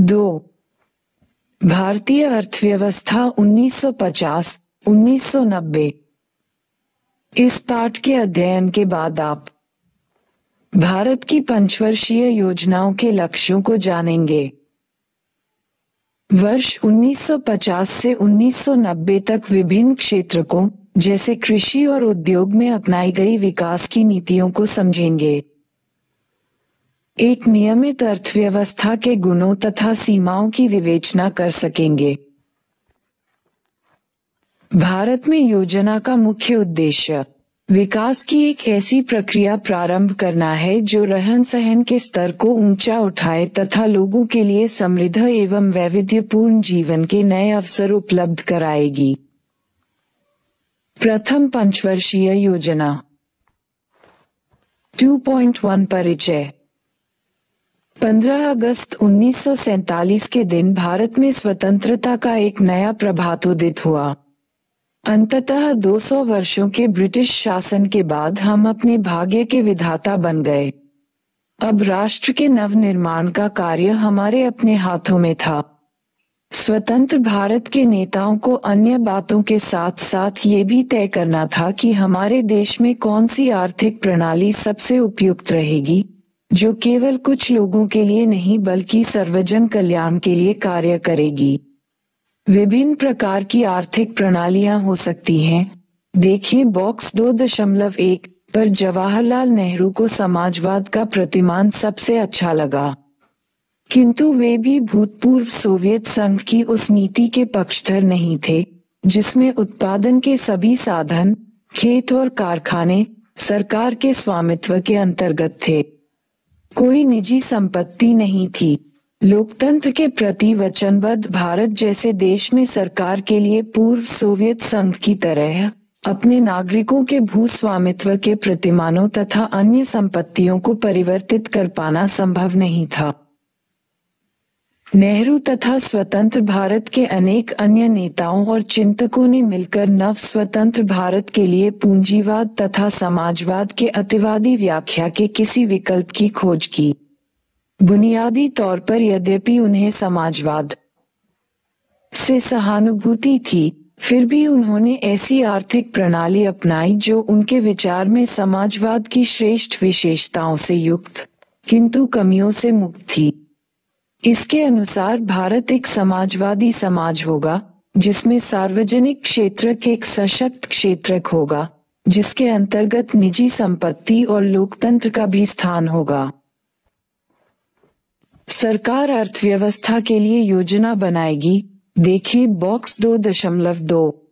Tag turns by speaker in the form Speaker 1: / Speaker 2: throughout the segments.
Speaker 1: दो। भारतीय अर्थव्यवस्था 1950-1990 इस पाठ के अध्ययन के बाद आप भारत की पंचवर्षीय योजनाओं के लक्ष्यों को जानेंगे। वर्ष 1950 से 1990 तक विभिन्न क्षेत्रकों, जैसे कृषि और उद्योग में अपनाई गई विकास की नीतियों को समझेंगे। एक नियमित अर्थव्यवस्था के गुणों तथा सीमाओं की विवेचना कर सकेंगे। भारत में योजना का मुख्य उद्देश्य, विकास की एक ऐसी प्रक्रिया प्रारंभ करना है जो रहन सहन के स्तर को ऊँचा उठाए तथा लोगों के लिए समृद्ध एवं वैविध्यपूर्ण जीवन के नए अवसर उपलब्ध कराएगी। प्रथम पंचवर्षीय योजना। 2.1 परिचय। 15 अगस्त 1947 के दिन भारत में स्वतंत्रता का एक नया प्रभात उदित हुआ। अंततः 200 वर्षों के ब्रिटिश शासन के बाद हम अपने भाग्य के विधाता बन गए। अब राष्ट्र के नवनिर्माण का कार्य हमारे अपने हाथों में था। स्वतंत्र भारत के नेताओं को अन्य बातों के साथ साथ ये भी तय करना था कि हमारे देश में कौन सी आर्थिक प्रणाली सबसे उपयुक्त रहेगी। जो केवल कुछ लोगों के लिए नहीं बल्कि सर्वजन कल्याण के लिए कार्य करेगी। विभिन्न प्रकार की आर्थिक प्रणालियाँ हो सकती हैं। देखिए बॉक्स दो दशमलव एक पर जवाहरलाल नेहरू को समाजवाद का प्रतिमान सबसे अच्छा लगा। किंतु वे भी भूतपूर्व सोवियत संघ की उस नीति के पक्षधर नहीं थे, जिसमें उत्पादन के सभी साधन, खेत और कारखाने, सरकार के स्वामित्व के अंतर्गत थे। कोई निजी संपत्ति नहीं थी। लोकतंत्र के प्रति वचनबद्ध भारत जैसे देश में सरकार के लिए पूर्व सोवियत संघ की तरह अपने नागरिकों के भू स्वामित्व के प्रतिमानों तथा अन्य संपत्तियों को परिवर्तित कर पाना संभव नहीं था। नेहरू तथा स्वतंत्र भारत के अनेक अन्य नेताओं और चिंतकों ने मिलकर नव स्वतंत्र भारत के लिए पूंजीवाद तथा समाजवाद के अतिवादी व्याख्या के किसी विकल्प की खोज की। बुनियादी तौर पर यद्यपि उन्हें समाजवाद से सहानुभूति थी, फिर भी उन्होंने ऐसी आर्थिक प्रणाली अपनाई जो उनके विचार में समाजवाद की श्रेष्ठ विशेषताओं से युक्त, किंतु कमियों से मुक्त थी। इसके अनुसार भारत एक समाजवादी समाज होगा, जिसमें सार्वजनिक क्षेत्र के एक सशक्त क्षेत्र होगा, जिसके अंतर्गत निजी संपत्ति और लोकतंत्र का भी स्थान होगा। सरकार अर्थव्यवस्था के लिए योजना बनाएगी, देखिए बॉक्स दो दशमलव दो।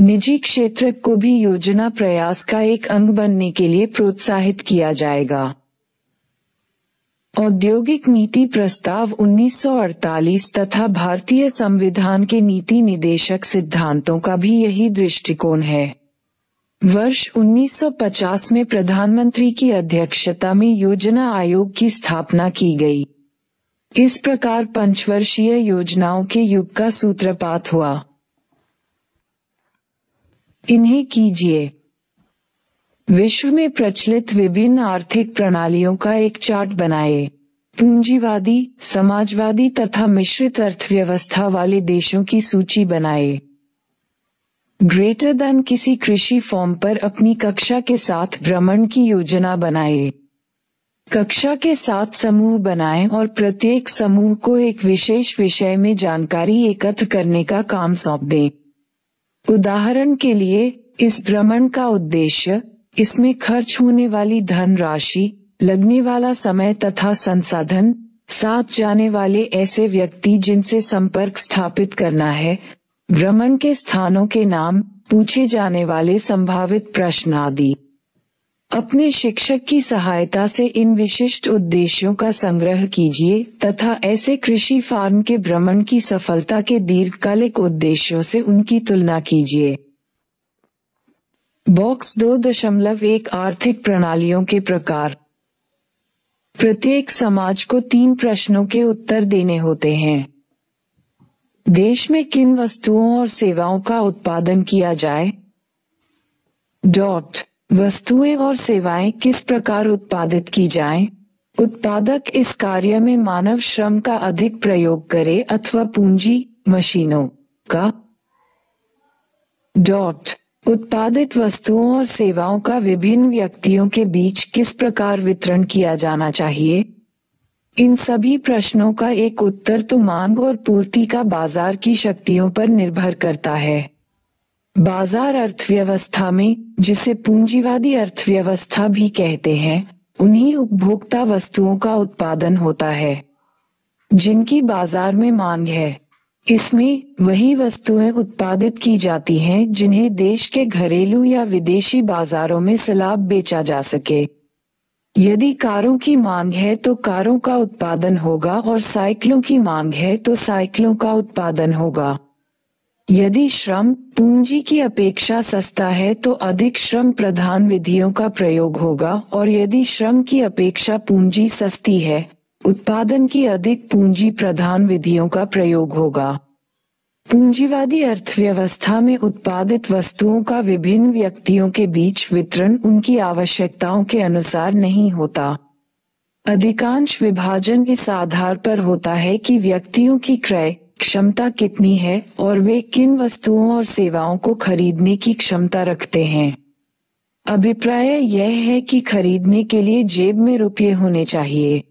Speaker 1: निजी क्षेत्र को भी योजना प्रयास का एक अंग बनने के लिए प्रोत्साहित किया जाएगा। औद्योगिक नीति प्रस्ताव 1948 तथा भारतीय संविधान के नीति निदेशक सिद्धांतों का भी यही दृष्टिकोण है। वर्ष 1950 में प्रधानमंत्री की अध्यक्षता में योजना आयोग की स्थापना की गई। इस प्रकार पंचवर्षीय योजनाओं के युग का सूत्रपात हुआ। इन्हें कीजिए। विश्व में प्रचलित विभिन्न आर्थिक प्रणालियों का एक चार्ट बनाए। पूंजीवादी, समाजवादी तथा मिश्रित अर्थव्यवस्था वाले देशों की सूची बनाए। ग्रेटर देन किसी कृषि फॉर्म पर अपनी कक्षा के साथ भ्रमण की योजना बनाए। कक्षा के साथ समूह बनाएँ और प्रत्येक समूह को एक विशेष विषय में जानकारी एकत्र करने का काम सौंप दें। उदाहरण के लिए, इस भ्रमण का उद्देश्य इसमें खर्च होने वाली धन राशि, लगने वाला समय तथा संसाधन, साथ जाने वाले ऐसे व्यक्ति जिनसे संपर्क स्थापित करना है। भ्रमण के स्थानों के नाम, पूछे जाने वाले संभावित प्रश्न आदि। अपने शिक्षक की सहायता से इन विशिष्ट उद्देश्यों का संग्रह कीजिए तथा ऐसे कृषि फार्म के भ्रमण की सफलता के दीर्घकालिक उद्देश्यों से उनकी तुलना कीजिए। बॉक्स दो दशमलव एक आर्थिक प्रणालियों के प्रकार। प्रत्येक समाज को तीन प्रश्नों के उत्तर देने होते हैं। देश में किन वस्तुओं और सेवाओं का उत्पादन किया जाए? डॉट वस्तुएँ और सेवाएँ किस प्रकार उत्पादित की जाएँ? उत्पादक इस कार्य में मानव श्रम का अधिक प्रयोग करे अथवा पूंजी, मशीनों का। डॉट उत्पादित वस्तुओं और सेवाओं का विभिन्न व्यक्तियों के बीच किस प्रकार वितरण किया जाना चाहिए? इन सभी प्रश्नों का एक उत्तर तो मांग और पूर्ति का बाज़ार की शक्तियों पर निर्भर करता है। बाज़ार अर्थव्यवस्था में, जिसे पूंजीवादी अर्थव्यवस्था भी कहते हैं, उन्हीं उपभोक्ता वस्तुओं का उत्पादन होता है, जिनकी बाज़ार में मांग है। इसमें वही वस्तुएँ उत्पादित की जाती हैं, जिन्हें देश के घरेलू या विदेशी बाजारों में सलाब बेचा जा सके। यदि कारों की मांग है तो कारों का उत्पादन होगा और साइकिलों की मांग है तो साइकिलों का उत्पादन होगा। यदि श्रम पूंजी की अपेक्षा सस्ता है तो अधिक श्रम प्रधान विधियों का प्रयोग होगा, और यदि श्रम की अपेक्षा पूंजी सस्ती है उत्पादन की अधिक पूंजी प्रधान विधियों का प्रयोग होगा। पूंजीवादी अर्थव्यवस्था में उत्पादित वस्तुओं का विभिन्न व्यक्तियों के बीच वितरण उनकी आवश्यकताओं के अनुसार नहीं होता। अधिकांश विभाजन इस आधार पर होता है कि व्यक्तियों की क्रय क्षमता कितनी है और वे किन वस्तुओं और सेवाओं को खरीदने की क्षमता रखते हैं। अभिप्राय यह है कि खरीदने के लिए जेब में रुपये होने चाहिए।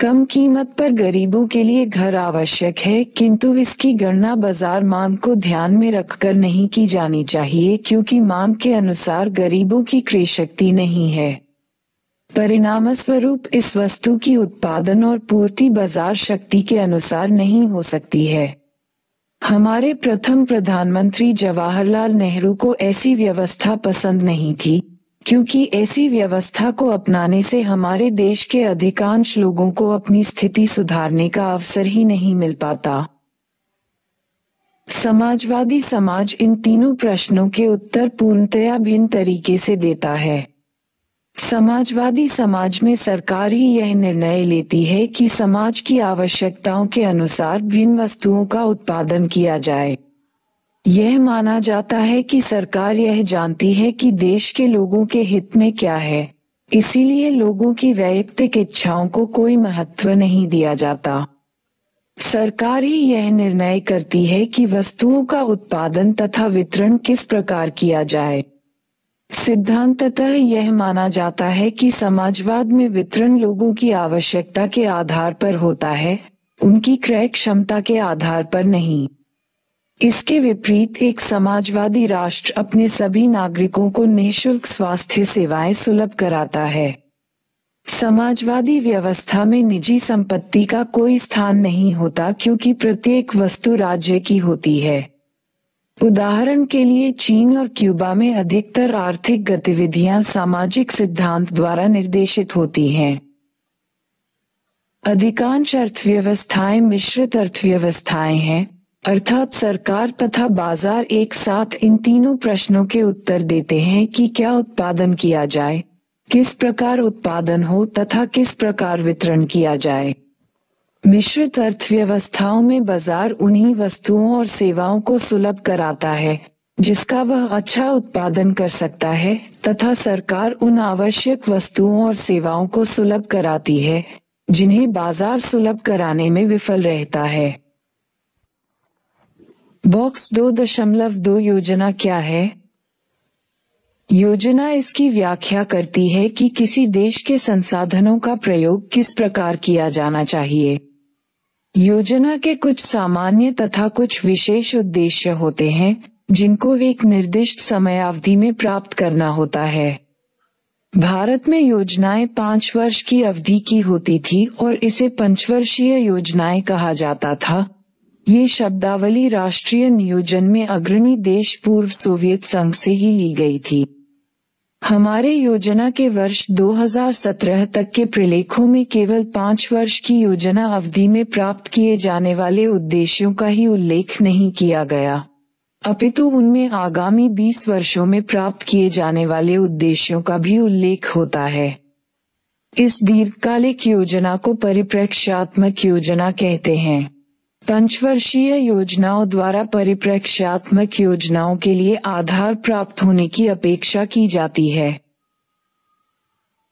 Speaker 1: कम कीमत पर गरीबों के लिए घर आवश्यक है, किंतु इसकी गणना बाज़ार मांग को ध्यान में रखकर नहीं की जानी चाहिए, क्योंकि मांग के अनुसार गरीबों की क्रय शक्ति नहीं है। परिणाम स्वरूप इस वस्तु की उत्पादन और पूर्ति बाज़ार शक्ति के अनुसार नहीं हो सकती है। हमारे प्रथम प्रधानमंत्री जवाहरलाल नेहरू को ऐसी व्यवस्था पसंद नहीं थी। क्योंकि ऐसी व्यवस्था को अपनाने से हमारे देश के अधिकांश लोगों को अपनी स्थिति सुधारने का अवसर ही नहीं मिल पाता। समाजवादी समाज इन तीनों प्रश्नों के उत्तर पूर्णतया भिन्न तरीके से देता है। समाजवादी समाज में सरकार ही यह निर्णय लेती है कि समाज की आवश्यकताओं के अनुसार भिन्न वस्तुओं का उत्पादन किया जाए। यह माना जाता है कि सरकार यह जानती है कि देश के लोगों के हित में क्या है। इसीलिए लोगों की वैयक्तिक इच्छाओं को कोई महत्व नहीं दिया जाता। सरकार ही यह निर्णय करती है कि वस्तुओं का उत्पादन तथा वितरण किस प्रकार किया जाए। सिद्धांततः यह माना जाता है कि समाजवाद में वितरण लोगों की आवश्यकता के आधार पर होता है, उनकी क्रय क्षमता के आधार पर नहीं। इसके विपरीत एक समाजवादी राष्ट्र अपने सभी नागरिकों को निशुल्क स्वास्थ्य सेवाएँ सुलभ कराता है। समाजवादी व्यवस्था में निजी संपत्ति का कोई स्थान नहीं होता क्योंकि प्रत्येक वस्तु राज्य की होती है। उदाहरण के लिए चीन और क्यूबा में अधिकतर आर्थिक गतिविधियाँ सामाजिक सिद्धांत द्वारा निर्देशित होती हैं। अधिकांश अर्थव्यवस्थाएँ मिश्रित अर्थव्यवस्थाएँ हैं। अर्थात सरकार तथा बाज़ार एक साथ इन तीनों प्रश्नों के उत्तर देते हैं कि क्या उत्पादन किया जाए, किस प्रकार उत्पादन हो तथा किस प्रकार वितरण किया जाए। मिश्रित अर्थव्यवस्थाओं में बाज़ार उन्हीं वस्तुओं और सेवाओं को सुलभ कराता है, जिसका वह अच्छा उत्पादन कर सकता है, तथा सरकार उन आवश्यक वस्तुओं और सेवाओं को सुलभ कराती है, जिन्हें बाज़ार सुलभ कराने में विफल रहता है। बॉक्स दो दशमलव दो योजना क्या है? योजना इसकी व्याख्या करती है कि किसी देश के संसाधनों का प्रयोग किस प्रकार किया जाना चाहिए। योजना के कुछ सामान्य तथा कुछ विशेष उद्देश्य होते हैं, जिनको एक निर्दिष्ट समयावधि में प्राप्त करना होता है। भारत में योजनाएँ पाँच वर्ष की अवधि की होती थी और इसे पंचवर्षीय योजनाएँ कहा जाता था। ये शब्दावली राष्ट्रीय नियोजन में अग्रणी देश पूर्व सोवियत संघ से ही ली गई थी। हमारे योजना के वर्ष 2017 तक के प्रलेखों में केवल पाँच वर्ष की योजना अवधि में प्राप्त किए जाने वाले उद्देश्यों का ही उल्लेख नहीं किया गया। अपितु उनमें आगामी 20 वर्षों में प्राप्त किए जाने वाले उद्देश्यों का भी उल्लेख होता है। इस दीर्घकालिक योजना को परिप्रेक्ष्यात्मक योजना कहते हैं। पंचवर्षीय योजनाओं द्वारा परिप्रेक्ष्यात्मक योजनाओं के लिए आधार प्राप्त होने की अपेक्षा की जाती है।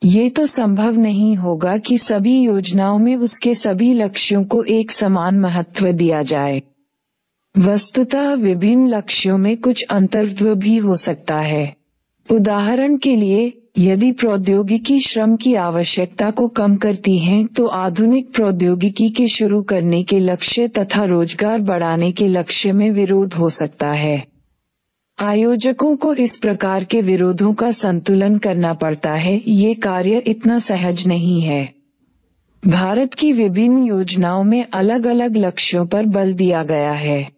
Speaker 1: ये तो संभव नहीं होगा कि सभी योजनाओं में उसके सभी लक्ष्यों को एक समान महत्व दिया जाए। वस्तुतः विभिन्न लक्ष्यों में कुछ अंतर्त्व भी हो सकता है। उदाहरण के लिए यदि प्रौद्योगिकी श्रम की आवश्यकता को कम करती है तो आधुनिक प्रौद्योगिकी के शुरू करने के लक्ष्य तथा रोज़गार बढ़ाने के लक्ष्य में विरोध हो सकता है। आयोजकों को इस प्रकार के विरोधों का संतुलन करना पड़ता है। ये कार्य इतना सहज नहीं है। भारत की विभिन्न योजनाओं में अलग अलग लक्ष्यों पर बल दिया गया है।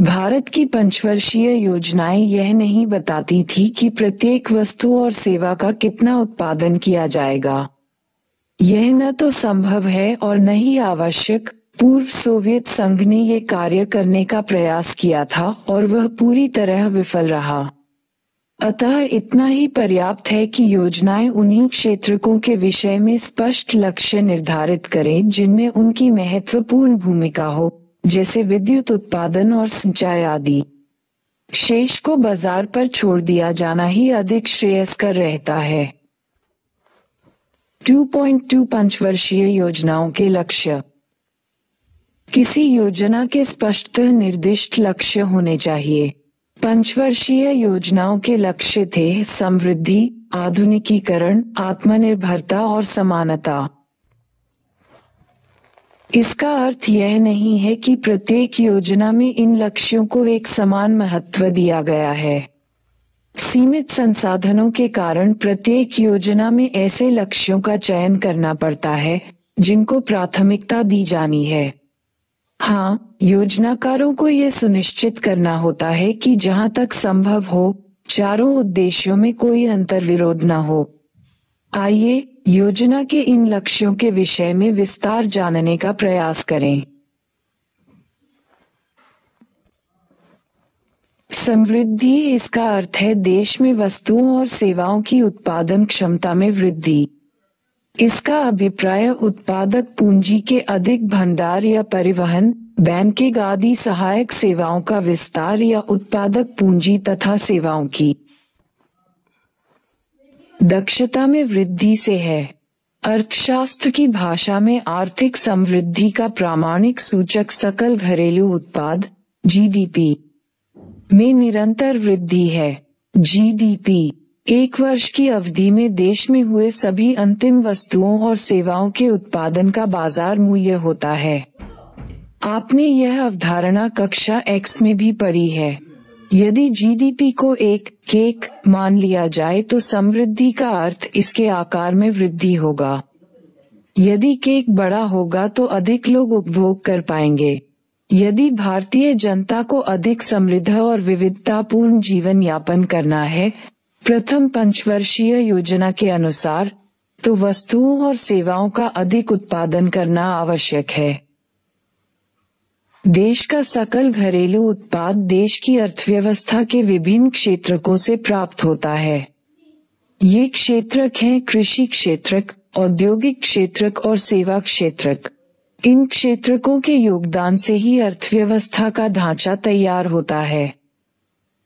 Speaker 1: भारत की पंचवर्षीय योजनाएँ यह नहीं बताती थी कि प्रत्येक वस्तु और सेवा का कितना उत्पादन किया जाएगा। यह न तो संभव है और न ही आवश्यक। पूर्व सोवियत संघ ने ये कार्य करने का प्रयास किया था और वह पूरी तरह विफल रहा। अतः इतना ही पर्याप्त है कि योजनाएँ उन्हीं क्षेत्रकों के विषय में स्पष्ट लक्ष्य निर्धारित करें जिनमें उनकी महत्वपूर्ण भूमिका हो। जैसे विद्युत उत्पादन और सिंचाई आदि। शेष को बाज़ार पर छोड़ दिया जाना ही अधिक श्रेयस्कर रहता है। 2.2 पंचवर्षीय योजनाओं के लक्ष्य। किसी योजना के स्पष्ट निर्दिष्ट लक्ष्य होने चाहिए। पंचवर्षीय योजनाओं के लक्ष्य थे समृद्धि, आधुनिकीकरण, आत्मनिर्भरता और समानता। इसका अर्थ यह नहीं है कि प्रत्येक योजना में इन लक्ष्यों को एक समान महत्व दिया गया है। सीमित संसाधनों के कारण प्रत्येक योजना में ऐसे लक्ष्यों का चयन करना पड़ता है, जिनको प्राथमिकता दी जानी है। हाँ योजनाकारों को ये सुनिश्चित करना होता है कि जहाँ तक संभव हो, चारों उद्देश्यों में कोई अंतर विरोध न हो। आइए योजना के इन लक्ष्यों के विषय में विस्तार जानने का प्रयास करें। समृद्धि इसका अर्थ है देश में वस्तुओं और सेवाओं की उत्पादन क्षमता में वृद्धि। इसका अभिप्राय उत्पादक पूंजी के अधिक भंडार या परिवहन बैंकिंग आदि सहायक सेवाओं का विस्तार या उत्पादक पूंजी तथा सेवाओं की। दक्षता में वृद्धि से है। अर्थशास्त्र की भाषा में आर्थिक समृद्धि का प्रामाणिक सूचक सकल घरेलू उत्पाद जीडीपी में निरंतर वृद्धि है। जीडीपी एक वर्ष की अवधि में देश में हुए सभी अंतिम वस्तुओं और सेवाओं के उत्पादन का बाज़ार मूल्य होता है। आपने यह अवधारणा कक्षा एक्स में भी पढ़ी है। यदि जीडीपी को एक केक मान लिया जाए तो समृद्धि का अर्थ इसके आकार में वृद्धि होगा। यदि केक बड़ा होगा तो अधिक लोग उपभोग कर पाएँगे। यदि भारतीय जनता को अधिक समृद्ध और विविधतापूर्ण जीवन यापन करना है, प्रथम पंचवर्षीय योजना के अनुसार तो वस्तुओं और सेवाओं का अधिक उत्पादन करना आवश्यक है। देश का सकल घरेलू उत्पाद देश की अर्थव्यवस्था के विभिन्न क्षेत्रकों से प्राप्त होता है। ये क्षेत्रक हैं कृषि क्षेत्रक, औद्योगिक क्षेत्रक और सेवा क्षेत्रक। इन क्षेत्रकों के योगदान से ही अर्थव्यवस्था का ढांचा तैयार होता है।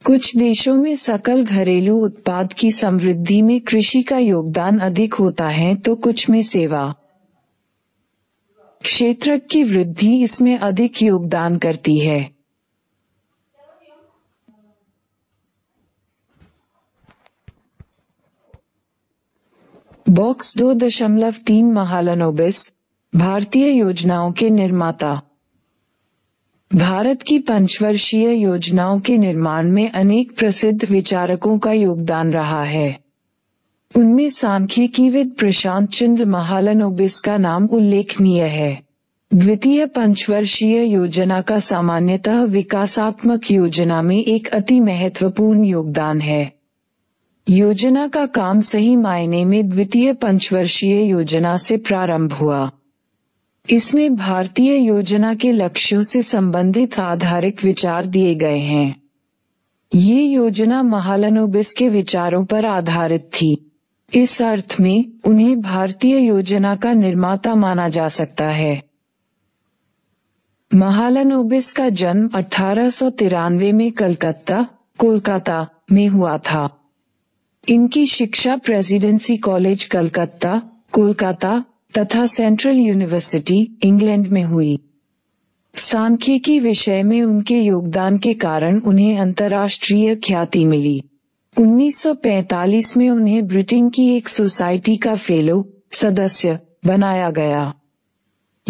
Speaker 1: कुछ देशों में सकल घरेलू उत्पाद की समृद्धि में कृषि का योगदान अधिक होता है तो कुछ में सेवा। क्षेत्र की वृद्धि इसमें अधिक योगदान करती है। बॉक्स दो दशमलव तीन महालनोबिस, भारतीय योजनाओं के निर्माता। भारत की पंचवर्षीय योजनाओं के निर्माण में अनेक प्रसिद्ध विचारकों का योगदान रहा है। उनमें सांख्यिकीविद प्रशांत चंद्र महालनोबिस का नाम उल्लेखनीय है। द्वितीय पंचवर्षीय योजना का सामान्यतः विकासात्मक योजना में एक अति महत्वपूर्ण योगदान है। योजना का काम सही मायने में द्वितीय पंचवर्षीय योजना से प्रारंभ हुआ। इसमें भारतीय योजना के लक्ष्यों से संबंधित आधारित विचार दिए गए हैं। ये योजना महालनोबिस के विचारों पर आधारित थी। इस अर्थ में उन्हें भारतीय योजना का निर्माता माना जा सकता है। महालनोबिस का जन्म अठारह सौ तिरानवे में कलकत्ता, कोलकाता में हुआ था। इनकी शिक्षा प्रेसिडेंसी कॉलेज कलकत्ता, कोलकाता तथा सेंट्रल यूनिवर्सिटी इंग्लैंड में हुई। सांख्यिकी विषय में उनके योगदान के कारण उन्हें अंतर्राष्ट्रीय ख्याति मिली। 1945 में उन्हें ब्रिटेन की एक सोसाइटी का फेलो सदस्य बनाया गया।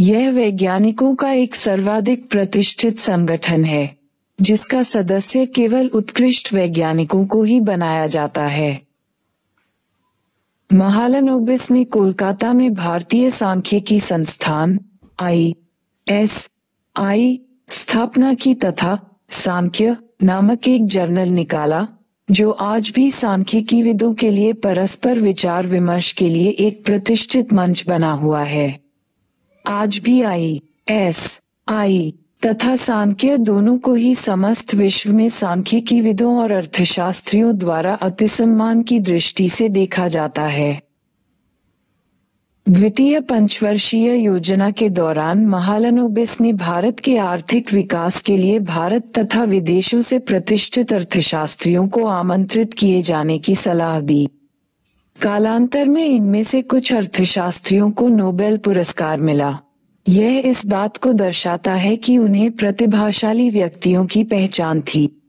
Speaker 1: यह वैज्ञानिकों का एक सर्वाधिक प्रतिष्ठित संगठन है, जिसका सदस्य केवल उत्कृष्ट वैज्ञानिकों को ही बनाया जाता है। महालनोबिस ने कोलकाता में भारतीय सांख्यिकी संस्थान, आई एस आई, स्थापना की तथा सांख्य नामक एक जर्नल निकाला। जो आज भी सांख्यिकी विदों के लिए परस्पर विचार विमर्श के लिए एक प्रतिष्ठित मंच बना हुआ है। आज भी आई, एस, आई तथा सांख्य दोनों को ही समस्त विश्व में सांख्यिकी विदों और अर्थशास्त्रियों द्वारा अति सम्मान की दृष्टि से देखा जाता है। द्वितीय पंचवर्षीय योजना के दौरान महालनोबिस ने भारत के आर्थिक विकास के लिए भारत तथा विदेशों से प्रतिष्ठित अर्थशास्त्रियों को आमंत्रित किए जाने की सलाह दी। कालांतर में इनमें से कुछ अर्थशास्त्रियों को नोबेल पुरस्कार मिला। यह इस बात को दर्शाता है कि उन्हें प्रतिभाशाली व्यक्तियों की पहचान थी।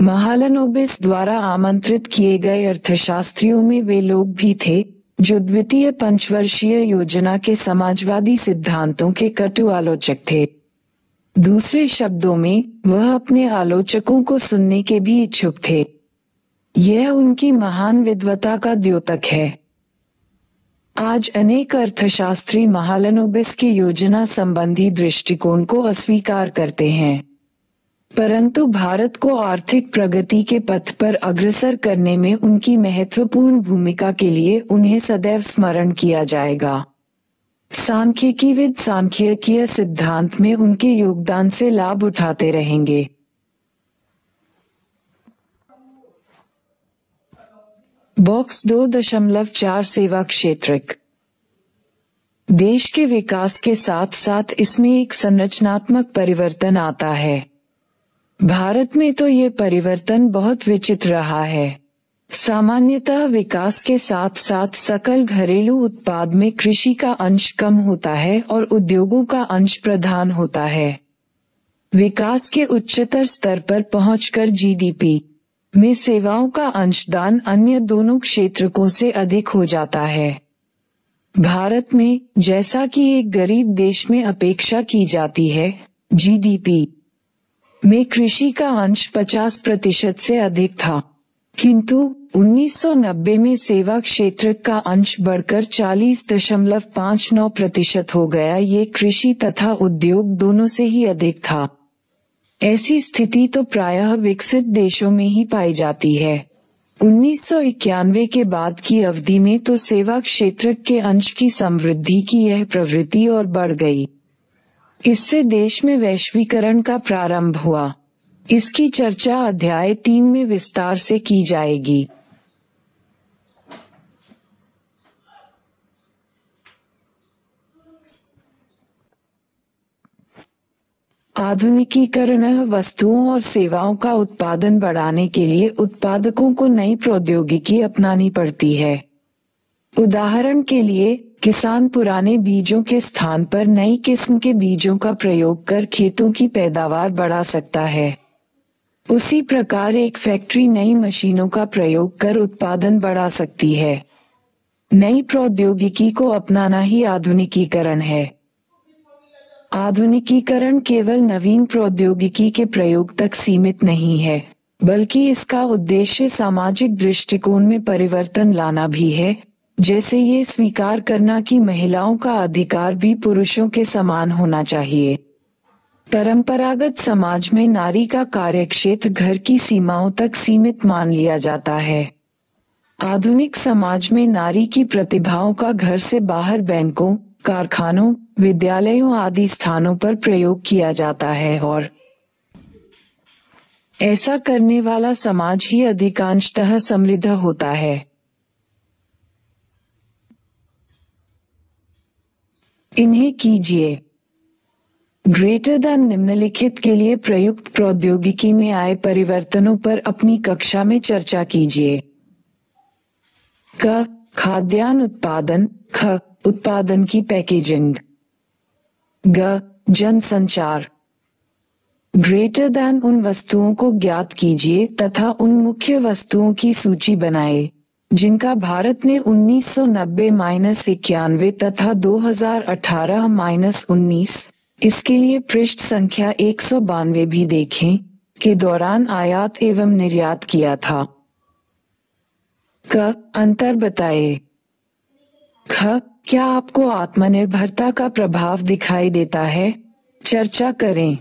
Speaker 1: महालनोबिस द्वारा आमंत्रित किए गए अर्थशास्त्रियों में वे लोग भी थे। जो द्वितीय पंचवर्षीय योजना के समाजवादी सिद्धांतों के कटु आलोचक थे। दूसरे शब्दों में, वह अपने आलोचकों को सुनने के भी इच्छुक थे। यह उनकी महान विद्वता का द्योतक है। आज अनेक अर्थशास्त्री महालनोबिस की योजना संबंधी दृष्टिकोण को अस्वीकार करते हैं। परंतु भारत को आर्थिक प्रगति के पथ पर अग्रसर करने में उनकी महत्वपूर्ण भूमिका के लिए उन्हें सदैव स्मरण किया जाएगा। सांख्यिकीविद सांख्यिकीय सिद्धांत में उनके योगदान से लाभ उठाते रहेंगे। बॉक्स दो दशमलव चार सेवा क्षेत्र देश के विकास के साथ साथ इसमें एक संरचनात्मक परिवर्तन आता है। भारत में तो ये परिवर्तन बहुत विचित्र रहा है। सामान्यतः विकास के साथ साथ सकल घरेलू उत्पाद में कृषि का अंश कम होता है और उद्योगों का अंश प्रधान होता है। विकास के उच्चतर स्तर पर पहुंचकर जीडीपी में सेवाओं का अंशदान अन्य दोनों क्षेत्रकों से अधिक हो जाता है। भारत में जैसा कि एक गरीब देश में अपेक्षा की जाती है जीडीपी में कृषि का अंश 50 प्रतिशत से अधिक था। किंतु 1990 में सेवा क्षेत्र का अंश बढ़कर 40.59 प्रतिशत हो गया। ये कृषि तथा उद्योग दोनों से ही अधिक था। ऐसी स्थिति तो प्रायः विकसित देशों में ही पाई जाती है। उन्नीस सौ इक्यानवे के बाद की अवधि में तो सेवा क्षेत्र के अंश की समृद्धि की यह प्रवृत्ति और बढ़ गई। इससे देश में वैश्वीकरण का प्रारंभ हुआ। इसकी चर्चा अध्याय तीन में विस्तार से की जाएगी। आधुनिकीकरण वस्तुओं और सेवाओं का उत्पादन बढ़ाने के लिए उत्पादकों को नई प्रौद्योगिकी अपनानी पड़ती है। उदाहरण के लिए किसान पुराने बीजों के स्थान पर नई किस्म के बीजों का प्रयोग कर खेतों की पैदावार बढ़ा सकता है। उसी प्रकार एक फैक्ट्री नई मशीनों का प्रयोग कर उत्पादन बढ़ा सकती है। नई प्रौद्योगिकी को अपनाना ही आधुनिकीकरण है। आधुनिकीकरण केवल नवीन प्रौद्योगिकी के प्रयोग तक सीमित नहीं है, बल्कि इसका उद्देश्य सामाजिक दृष्टिकोण में परिवर्तन लाना भी है। जैसे ये स्वीकार करना कि महिलाओं का अधिकार भी पुरुषों के समान होना चाहिए। परंपरागत समाज में नारी का कार्यक्षेत्र घर की सीमाओं तक सीमित मान लिया जाता है। आधुनिक समाज में नारी की प्रतिभाओं का घर से बाहर बैंकों, कारखानों, विद्यालयों आदि स्थानों पर प्रयोग किया जाता है और ऐसा करने वाला समाज ही अधिकांशतः समृद्ध होता है। इन्हें कीजिए। ग्रेटर दैन निम्नलिखित के लिए प्रयुक्त प्रौद्योगिकी में आए परिवर्तनों पर अपनी कक्षा में चर्चा कीजिए। क खाद्यान्न उत्पादन ख, उत्पादन की पैकेजिंग। ग, जनसंचार। ग्रेटर दैन उन वस्तुओं को ज्ञात कीजिए तथा उन मुख्य वस्तुओं की सूची बनाए। जिनका भारत ने 1990 माइनस इक्यानवे तथा 2018 माइनस उन्नीस, इसके लिए पृष्ठ संख्या एक बानवे भी देखें, के दौरान आयात एवं निर्यात किया था। क, अंतर बताए। ख, क्या आपको आत्मनिर्भरता का प्रभाव दिखाई देता है? चर्चा करें।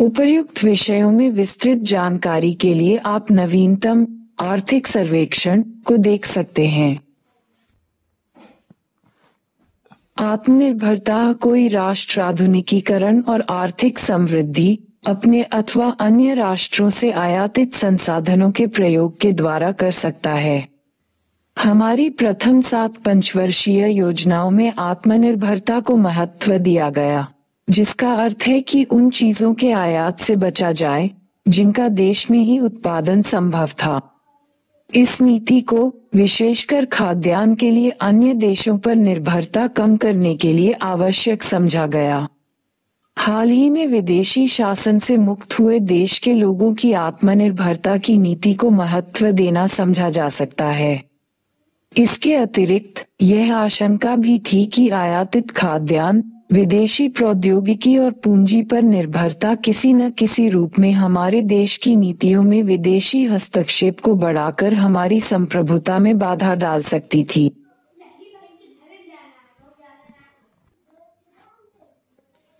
Speaker 1: उपर्युक्त विषयों में विस्तृत जानकारी के लिए आप नवीनतम आर्थिक सर्वेक्षण को देख सकते हैं। आत्मनिर्भरता कोई राष्ट्र आधुनिकीकरण और आर्थिक समृद्धि अपने अथवा अन्य राष्ट्रों से आयातित संसाधनों के प्रयोग के द्वारा कर सकता है। हमारी प्रथम सात पंचवर्षीय योजनाओं में आत्मनिर्भरता को महत्व दिया गया, जिसका अर्थ है कि उन चीज़ों के आयात से बचा जाए, जिनका देश में ही उत्पादन संभव था। इस नीति को विशेषकर खाद्यान्न के लिए अन्य देशों पर निर्भरता कम करने के लिए आवश्यक समझा गया। हाल ही में विदेशी शासन से मुक्त हुए देश के लोगों की आत्मनिर्भरता की नीति को महत्व देना समझा जा सकता है। इसके अतिरिक्त यह आशंका भी थी कि आयातित खाद्यान्न विदेशी प्रौद्योगिकी और पूंजी पर निर्भरता किसी न किसी रूप में हमारे देश की नीतियों में विदेशी हस्तक्षेप को बढ़ाकर हमारी संप्रभुता में बाधा डाल सकती थी।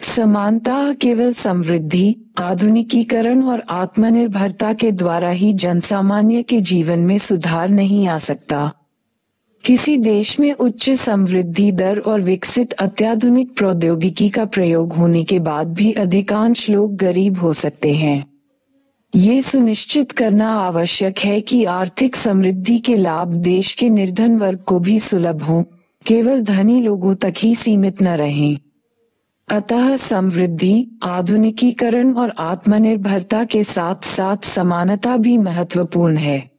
Speaker 1: समानता केवल समृद्धि, आधुनिकीकरण और आत्मनिर्भरता के द्वारा ही जनसामान्य के जीवन में सुधार नहीं आ सकता। किसी देश में उच्च समृद्धि दर और विकसित अत्याधुनिक प्रौद्योगिकी का प्रयोग होने के बाद भी अधिकांश लोग गरीब हो सकते हैं ये सुनिश्चित करना आवश्यक है कि आर्थिक समृद्धि के लाभ देश के निर्धन वर्ग को भी सुलभ हो, केवल धनी लोगों तक ही सीमित न रहें। अतः समृद्धि, आधुनिकीकरण और आत्मनिर्भरता के साथ साथ समानता भी महत्वपूर्ण है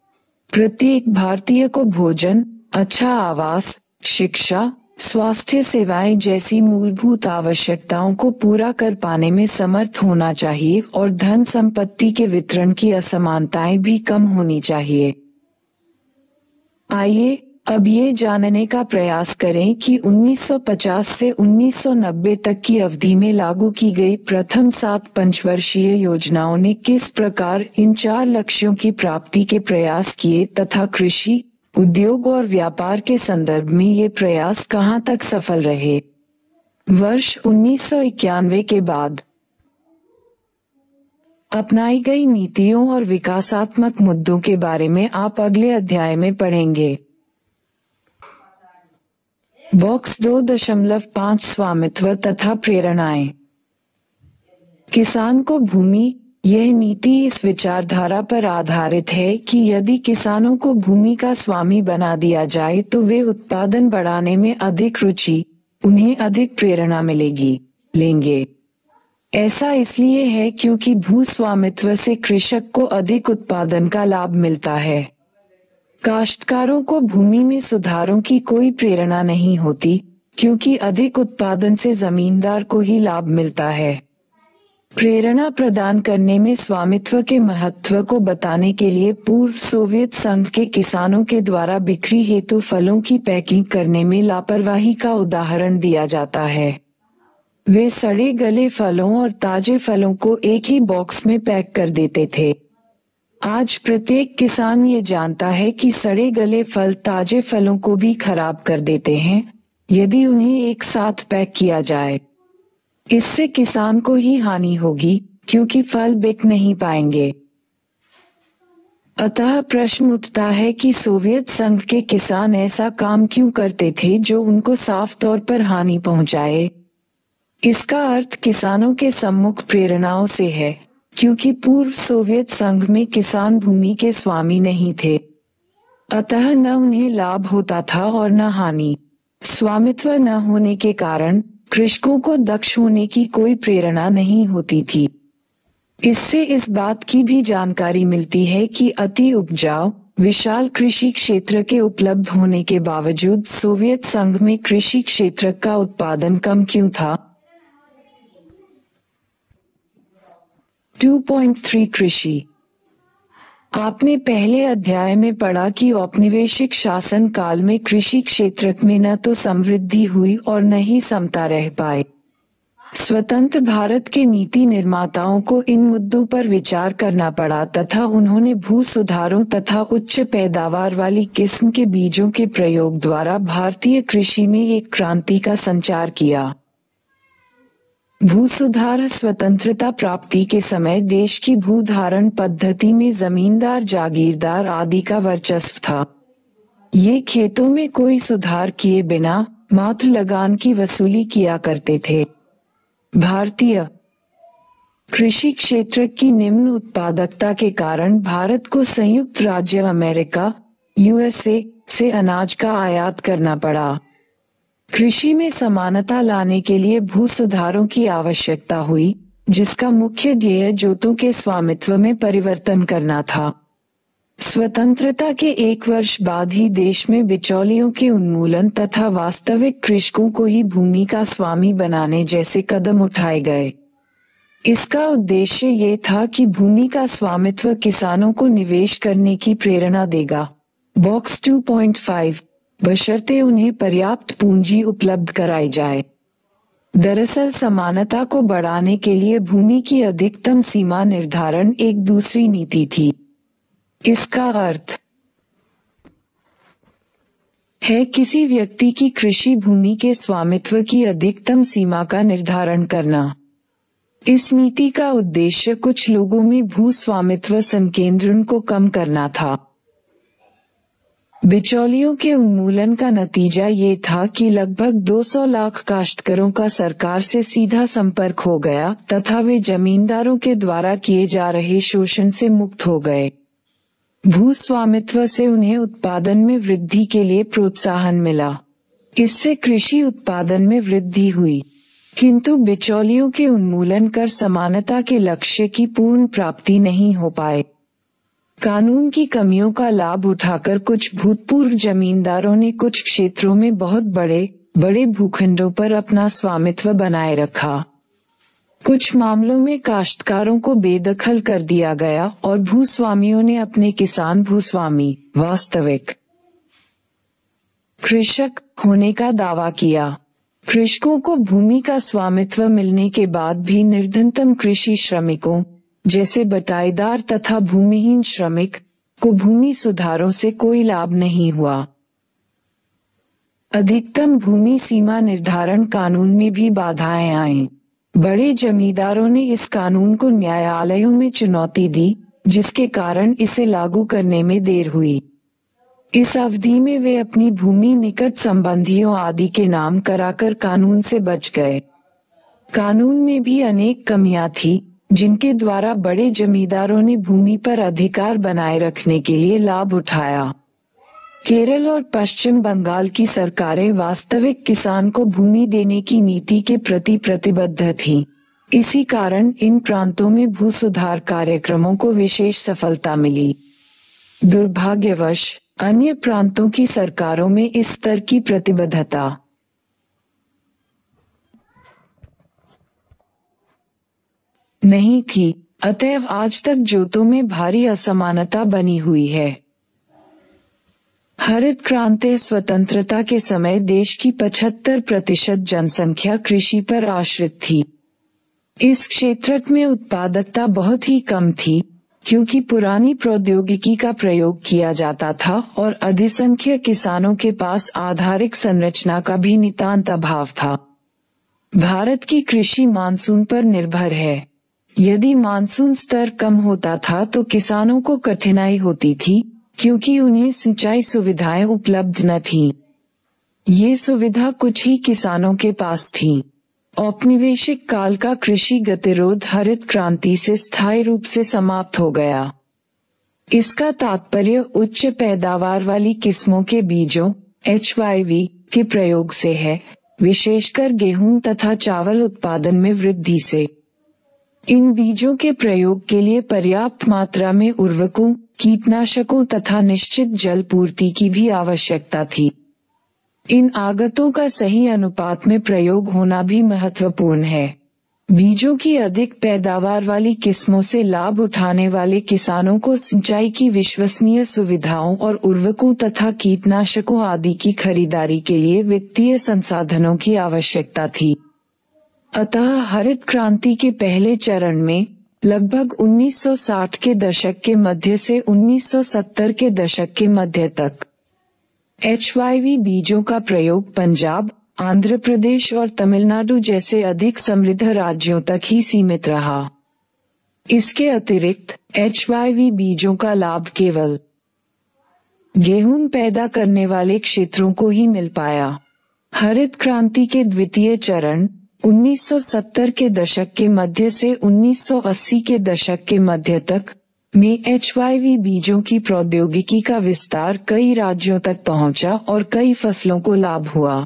Speaker 1: प्रत्येक भारतीय को भोजन अच्छा आवास, शिक्षा, स्वास्थ्य सेवाएँ जैसी मूलभूत आवश्यकताओं को पूरा कर पाने में समर्थ होना चाहिए और धन संपत्ति के वितरण की असमानताएँ भी कम होनी चाहिए। आइए, अब ये जानने का प्रयास करें कि 1950 से 1990 तक की अवधि में लागू की गई प्रथम सात पंचवर्षीय योजनाओं ने किस प्रकार इन चार लक्ष्यों की प्राप्ति के प्रयास किए तथा कृषि उद्योग और व्यापार के संदर्भ में ये प्रयास कहाँ तक सफल रहे? वर्ष उन्नीस सौ इक्यानवे के बाद। अपनाई गई नीतियों और विकासात्मक मुद्दों के बारे में आप अगले अध्याय में पढ़ेंगे। बॉक्स दो दशमलव पाँच स्वामित्व तथा प्रेरणाएँ। किसान को भूमि यह नीति इस विचारधारा पर आधारित है कि यदि किसानों को भूमि का स्वामी बना दिया जाए तो वे उत्पादन बढ़ाने में अधिक रुचि, उन्हें अधिक प्रेरणा मिलेगी, लेंगे। ऐसा इसलिए है क्योंकि भू स्वामित्व से कृषक को अधिक उत्पादन का लाभ मिलता है। काश्तकारों को भूमि में सुधारों की कोई प्रेरणा नहीं होती, क्योंकि अधिक उत्पादन से जमींदार को ही लाभ मिलता है। प्रेरणा प्रदान करने में स्वामित्व के महत्व को बताने के लिए पूर्व सोवियत संघ के किसानों के द्वारा बिक्री हेतु फलों की पैकिंग करने में लापरवाही का उदाहरण दिया जाता है। वे सड़े गले फलों और ताजे फलों को एक ही बॉक्स में पैक कर देते थे। आज प्रत्येक किसान ये जानता है कि सड़े गले फल ताजे फलों को भी खराब कर देते हैं, यदि उन्हें एक साथ पैक किया जाए। इससे किसान को ही हानि होगी, क्योंकि फल बिक नहीं पाएँगे। अतः प्रश्न उठता है कि सोवियत संघ के किसान ऐसा काम क्यों करते थे जो उनको साफ़ तौर पर हानि पहुँचाए? इसका अर्थ किसानों के सम्मुख प्रेरणाओं से है, क्योंकि पूर्व सोवियत संघ में किसान भूमि के स्वामी नहीं थे। अतः न उन्हें लाभ होता था और न हानि। स्वामित्व न होने के कारण कृषकों को दक्ष होने की कोई प्रेरणा नहीं होती थी। इससे इस बात की भी जानकारी मिलती है कि अति उपजाऊ, विशाल कृषि क्षेत्र के उपलब्ध होने के बावजूद सोवियत संघ में कृषि क्षेत्र का उत्पादन कम क्यों था? 2.3 कृषि आपने पहले अध्याय में पढ़ा कि औपनिवेशिक शासन काल में कृषि क्षेत्र में न तो समृद्धि हुई और न ही समता रह पाए स्वतंत्र भारत के नीति निर्माताओं को इन मुद्दों पर विचार करना पड़ा तथा उन्होंने भू सुधारों तथा उच्च पैदावार वाली किस्म के बीजों के प्रयोग द्वारा भारतीय कृषि में एक क्रांति का संचार किया। भू सुधार स्वतंत्रता प्राप्ति के समय देश की भूधारण पद्धति में जमींदार, जागीरदार आदि का वर्चस्व था। ये खेतों में कोई सुधार किए बिना मात्र लगान की वसूली किया करते थे। भारतीय कृषि क्षेत्र की निम्न उत्पादकता के कारण भारत को संयुक्त राज्य अमेरिका, यूएसए से अनाज का आयात करना पड़ा। कृषि में समानता लाने के लिए भू सुधारों की आवश्यकता हुई, जिसका मुख्य ध्येय जोतों के स्वामित्व में परिवर्तन करना था। स्वतंत्रता के एक वर्ष बाद ही देश में बिचौलियों के उन्मूलन तथा वास्तविक कृषकों को ही भूमि का स्वामी बनाने जैसे कदम उठाए गए। इसका उद्देश्य ये था कि भूमि का स्वामित्व किसानों को निवेश करने की प्रेरणा देगा। बॉक्स 2.5 बशर्ते उन्हें पर्याप्त पूंजी उपलब्ध कराई जाए। दरअसल समानता को बढ़ाने के लिए भूमि की अधिकतम सीमा निर्धारण एक दूसरी नीति थी। इसका अर्थ है किसी व्यक्ति की कृषि भूमि के स्वामित्व की अधिकतम सीमा का निर्धारण करना। इस नीति का उद्देश्य कुछ लोगों में भू स्वामित्व संकेंद्रण को कम करना था। बिचौलियों के उन्मूलन का नतीजा ये था कि लगभग 200 लाख काश्तकरों का सरकार से सीधा संपर्क हो गया तथा वे जमींदारों के द्वारा किए जा रहे शोषण से मुक्त हो गए। भू स्वामित्व से उन्हें उत्पादन में वृद्धि के लिए प्रोत्साहन मिला। इससे कृषि उत्पादन में वृद्धि हुई। किंतु बिचौलियों के उन्मूलन कर समानता के लक्ष्य की पूर्ण प्राप्ति नहीं हो पाए। कानून की कमियों का लाभ उठाकर कुछ भूतपूर्व जमींदारों ने कुछ क्षेत्रों में बहुत बड़े बड़े भूखंडों पर अपना स्वामित्व बनाए रखा। कुछ मामलों में काश्तकारों को बेदखल कर दिया गया और भूस्वामियों ने अपने किसान भूस्वामी, वास्तविक, कृषक होने का दावा किया। कृषकों को भूमि का स्वामित्व मिलने के बाद भी निर्धनतम कृषि श्रमिकों जैसे बटाईदार तथा भूमिहीन श्रमिक को भूमि सुधारों से कोई लाभ नहीं हुआ। अधिकतम भूमि सीमा निर्धारण कानून में भी बाधाएँ आईं। बड़े जमींदारों ने इस कानून को न्यायालयों में चुनौती दी, जिसके कारण इसे लागू करने में देर हुई। इस अवधि में वे अपनी भूमि, निकट संबंधियों आदि के नाम कराकर कानून से बच गए। कानून में भी अनेक कमियाँ थी। जिनके द्वारा बड़े जमींदारों ने भूमि पर अधिकार बनाए रखने के लिए लाभ उठाया। केरल और पश्चिम बंगाल की सरकारें वास्तविक किसान को भूमि देने की नीति के प्रति प्रतिबद्ध थी। इसी कारण इन प्रांतों में भू सुधार कार्यक्रमों को विशेष सफलता मिली। दुर्भाग्यवश, अन्य प्रांतों की सरकारों में इस स्तर की प्रतिबद्धता नहीं थी। अतएव आज तक जोतों में भारी असमानता बनी हुई है। हरित क्रांति स्वतंत्रता के समय देश की 75 प्रतिशत जनसंख्या कृषि पर आश्रित थी। इस क्षेत्र में उत्पादकता बहुत ही कम थी, क्योंकि पुरानी प्रौद्योगिकी का प्रयोग किया जाता था और अधिसंख्य किसानों के पास आधारिक संरचना का भी नितांत अभाव था। भारत की कृषि मानसून पर निर्भर है। यदि मानसून स्तर कम होता था तो किसानों को कठिनाई होती थी, क्योंकि उन्हें सिंचाई सुविधाएँ उपलब्ध न थी। ये सुविधा कुछ ही किसानों के पास थी। औपनिवेशिक काल का कृषि गतिरोध हरित क्रांति से स्थायी रूप से समाप्त हो गया। इसका तात्पर्य उच्च पैदावार वाली किस्मों के बीजों, एचवाईवी, के प्रयोग से है, विशेषकर गेहूँ तथा चावल उत्पादन में वृद्धि से। इन बीजों के प्रयोग के लिए पर्याप्त मात्रा में उर्वरकों, कीटनाशकों तथा निश्चित जल पूर्ति की भी आवश्यकता थी। इन आगतों का सही अनुपात में प्रयोग होना भी महत्वपूर्ण है। बीजों की अधिक पैदावार वाली किस्मों से लाभ उठाने वाले किसानों को सिंचाई की विश्वसनीय सुविधाओं और उर्वरकों तथा कीटनाशकों आदि की खरीदारी के लिए वित्तीय संसाधनों की आवश्यकता थी। अतः हरित क्रांति के पहले चरण में, लगभग 1960 के दशक के मध्य से 1970 के दशक के मध्य तक। एचवाईवी बीजों का प्रयोग पंजाब, आंध्र प्रदेश और तमिलनाडु जैसे अधिक समृद्ध राज्यों तक ही सीमित रहा। इसके अतिरिक्त, एचवाईवी बीजों का लाभ केवल गेहूँ पैदा करने वाले क्षेत्रों को ही मिल पाया। हरित क्रांति के द्वितीय चरण 1970 के दशक के मध्य से 1980 के दशक के मध्य तक में एचवाईवी बीजों की प्रौद्योगिकी का विस्तार कई राज्यों तक पहुँचा और कई फ़सलों को लाभ हुआ।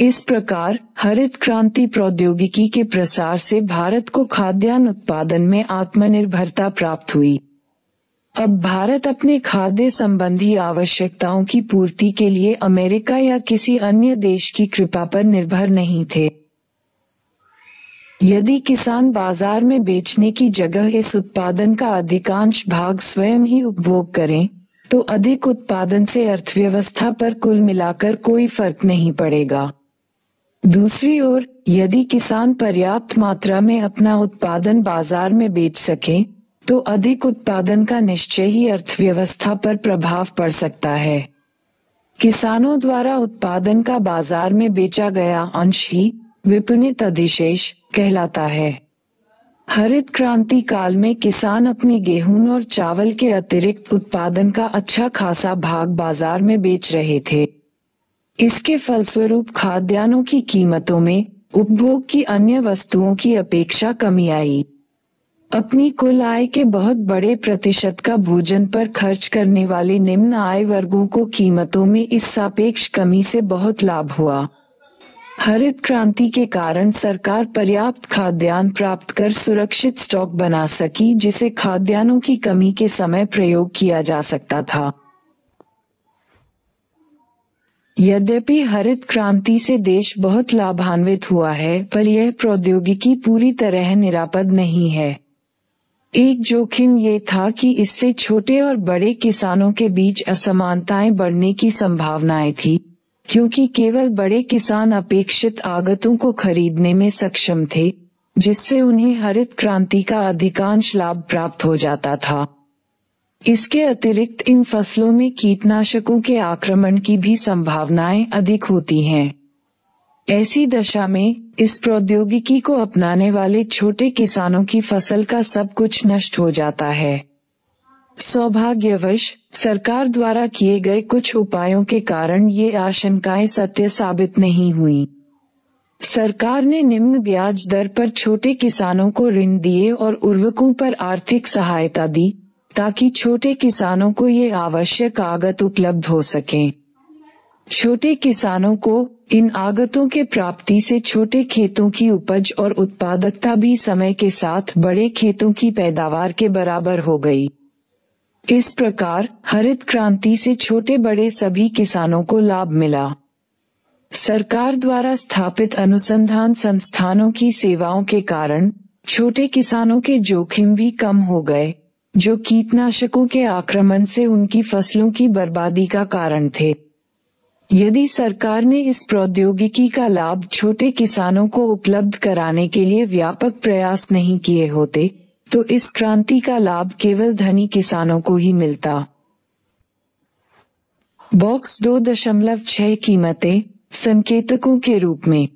Speaker 1: इस प्रकार हरित क्रांति प्रौद्योगिकी के प्रसार से भारत को खाद्यान्न उत्पादन में आत्मनिर्भरता प्राप्त हुई। अब भारत अपने खाद्य संबंधी आवश्यकताओं की पूर्ति के लिए अमेरिका या किसी अन्य देश की कृपा पर निर्भर नहीं थे। यदि किसान बाज़ार में बेचने की जगह इस उत्पादन का अधिकांश भाग स्वयं ही उपभोग करें तो अधिक उत्पादन से अर्थव्यवस्था पर कुल मिलाकर कोई फ़र्क नहीं पड़ेगा। दूसरी ओर, यदि किसान पर्याप्त मात्रा में अपना उत्पादन बाज़ार में बेच सके तो अधिक उत्पादन का निश्चय ही अर्थव्यवस्था पर प्रभाव पड़ सकता है। किसानों द्वारा उत्पादन का बाज़ार में बेचा गया अंश ही विपणित अधिशेष कहलाता है। हरित क्रांति काल में किसान अपने गेहूँ और चावल के अतिरिक्त उत्पादन का अच्छा खासा भाग बाज़ार में बेच रहे थे। इसके फलस्वरूप खाद्यान्नों की कीमतों में उपभोग की अन्य वस्तुओं की अपेक्षा कमी आई। अपनी कुल आय के बहुत बड़े प्रतिशत का भोजन पर खर्च करने वाले निम्न आय वर्गों को कीमतों में इस सापेक्ष कमी से बहुत लाभ हुआ। हरित क्रांति के कारण सरकार पर्याप्त खाद्यान्न प्राप्त कर सुरक्षित स्टॉक बना सकी, जिसे खाद्यान्नों की कमी के समय प्रयोग किया जा सकता था। यद्यपि हरित क्रांति से देश बहुत लाभान्वित हुआ है, पर यह प्रौद्योगिकी पूरी तरह निरापद नहीं है। एक जोखिम ये था कि इससे छोटे और बड़े किसानों के बीच असमानताएँ बढ़ने की संभावनाएँ थी। क्योंकि केवल बड़े किसान अपेक्षित आगतों को खरीदने में सक्षम थे, जिससे उन्हें हरित क्रांति का अधिकांश लाभ प्राप्त हो जाता था इसके अतिरिक्त इन फ़सलों में कीटनाशकों के आक्रमण की भी संभावनाएँ अधिक होती हैं। ऐसी दशा में इस प्रौद्योगिकी को अपनाने वाले छोटे किसानों की फ़सल का सब कुछ नष्ट हो जाता है सौभाग्यवश, सरकार द्वारा किए गए कुछ उपायों के कारण ये आशंकाएँ सत्य साबित नहीं हुई। सरकार ने निम्न ब्याज दर पर छोटे किसानों को ऋण दिए और उर्वकों पर आर्थिक सहायता दी, ताकि छोटे किसानों को ये आवश्यक आगत उपलब्ध हो सके। छोटे किसानों को इन आगतों के प्राप्ति से छोटे खेतों की उपज और उत्पादकता भी समय के साथ बड़े खेतों की पैदावार के बराबर हो गई। इस प्रकार हरित क्रांति से छोटे बड़े सभी किसानों को लाभ मिला। सरकार द्वारा स्थापित अनुसंधान संस्थानों की सेवाओं के कारण छोटे किसानों के जोखिम भी कम हो गए, जो कीटनाशकों के आक्रमण से उनकी फ़सलों की बर्बादी का कारण थे। यदि सरकार ने इस प्रौद्योगिकी का लाभ छोटे किसानों को उपलब्ध कराने के लिए व्यापक प्रयास नहीं किए होते तो इस क्रांति का लाभ केवल धनी किसानों को ही मिलता। बॉक्स दो दशमलव छह कीमतें संकेतकों के रूप में।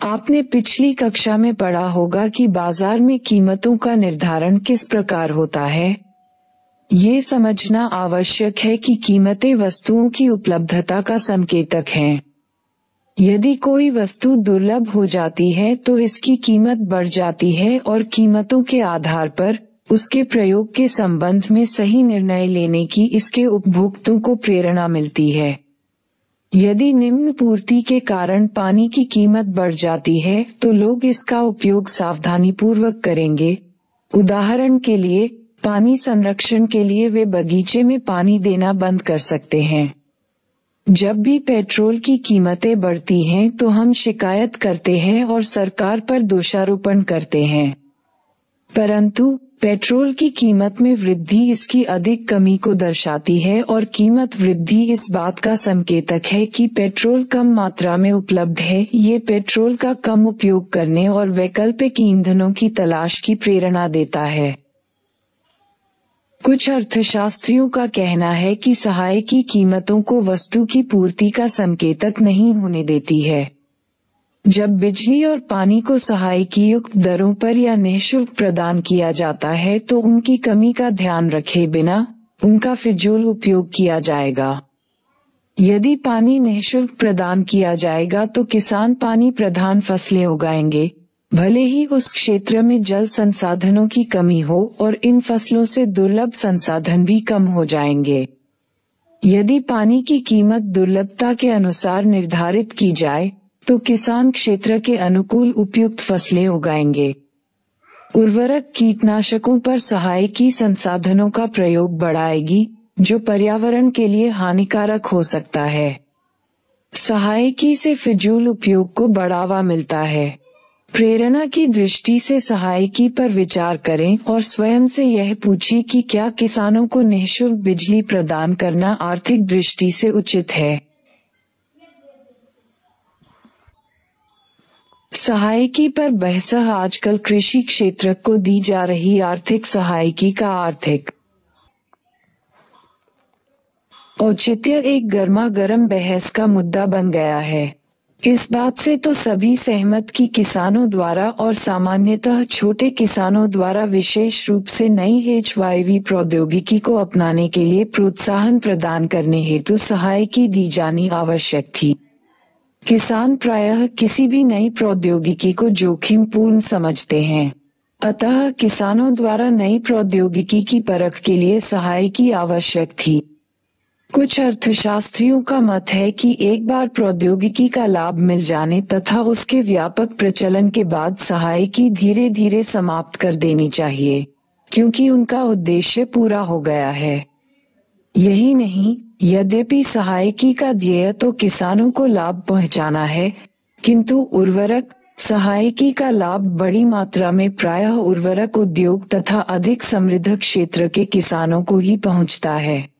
Speaker 1: आपने पिछली कक्षा में पढ़ा होगा कि बाज़ार में कीमतों का निर्धारण किस प्रकार होता है। ये समझना आवश्यक है कि कीमतें वस्तुओं की उपलब्धता का संकेतक हैं। यदि कोई वस्तु दुर्लभ हो जाती है तो इसकी कीमत बढ़ जाती है और कीमतों के आधार पर उसके प्रयोग के संबंध में सही निर्णय लेने की इसके उपभोक्तों को प्रेरणा मिलती है। यदि निम्न पूर्ति के कारण पानी की कीमत बढ़ जाती है तो लोग इसका उपयोग सावधानी पूर्वक करेंगे। उदाहरण के लिए, पानी संरक्षण के लिए वे बगीचे में पानी देना बंद कर सकते हैं। जब भी पेट्रोल की कीमतें बढ़ती हैं तो हम शिकायत करते हैं और सरकार पर दोषारोपण करते हैं। परंतु, पेट्रोल की कीमत में वृद्धि इसकी अधिक कमी को दर्शाती है और कीमत वृद्धि इस बात का संकेतक है कि पेट्रोल कम मात्रा में उपलब्ध है। ये पेट्रोल का कम उपयोग करने और वैकल्पिक ईंधनों की तलाश की प्रेरणा देता है। कुछ अर्थशास्त्रियों का कहना है कि सहाय की कीमतों को वस्तु की पूर्ति का संकेतक नहीं होने देती है। जब बिजली और पानी को सहाय की युक्त दरों पर या निःशुल्क प्रदान किया जाता है तो उनकी कमी का ध्यान रखे बिना उनका फिजूल उपयोग किया जाएगा। यदि पानी निःशुल्क प्रदान किया जाएगा तो किसान पानी प्रधान फ़सलें उगाएँगे। भले ही उस क्षेत्र में जल संसाधनों की कमी हो और इन फ़सलों से दुर्लभ संसाधन भी कम हो जाएँगे। यदि पानी की कीमत दुर्लभता के अनुसार निर्धारित की जाए तो किसान क्षेत्र के अनुकूल उपयुक्त फ़सलें उगाएँगे। उर्वरक कीटनाशकों पर सहायकी संसाधनों का प्रयोग बढ़ाएगी, जो पर्यावरण के लिए हानिकारक हो सकता है। सहायकी से फिजूल उपयोग को बढ़ावा मिलता है। प्रेरणा की दृष्टि से सहायकी पर विचार करें और स्वयं से यह पूछें कि क्या किसानों को निःशुल्क बिजली प्रदान करना आर्थिक दृष्टि से उचित है। सहायकी पर बहस आजकल कृषि क्षेत्र को दी जा रही आर्थिक सहायकी का आर्थिक। औचित्य एक गर्मा गर्म बहस का मुद्दा बन गया है। इस बात से तो सभी सहमत कि किसानों द्वारा और सामान्यतः छोटे किसानों द्वारा विशेष रूप से नई एच प्रौद्योगिकी को अपनाने के लिए प्रोत्साहन प्रदान करने हेतु सहायकी दी जानी आवश्यक थी। किसान प्रायः किसी भी नई प्रौद्योगिकी को जोखिम पूर्ण समझते हैं। अतः किसानों द्वारा नई प्रौद्योगिकी की परख के लिए सहायकी आवश्यक थी। कुछ अर्थशास्त्रियों का मत है कि एक बार प्रौद्योगिकी का लाभ मिल जाने तथा उसके व्यापक प्रचलन के बाद सहायकी धीरे धीरे समाप्त कर देनी चाहिए, क्योंकि उनका उद्देश्य पूरा हो गया है। यही नहीं, यद्यपि सहायकी का ध्येय तो किसानों को लाभ पहुंचाना है, किंतु उर्वरक सहायकी का लाभ बड़ी मात्रा में प्रायः उर्वरक उद्योग तथा अधिक समृद्ध क्षेत्र के किसानों को ही पहुँचता है।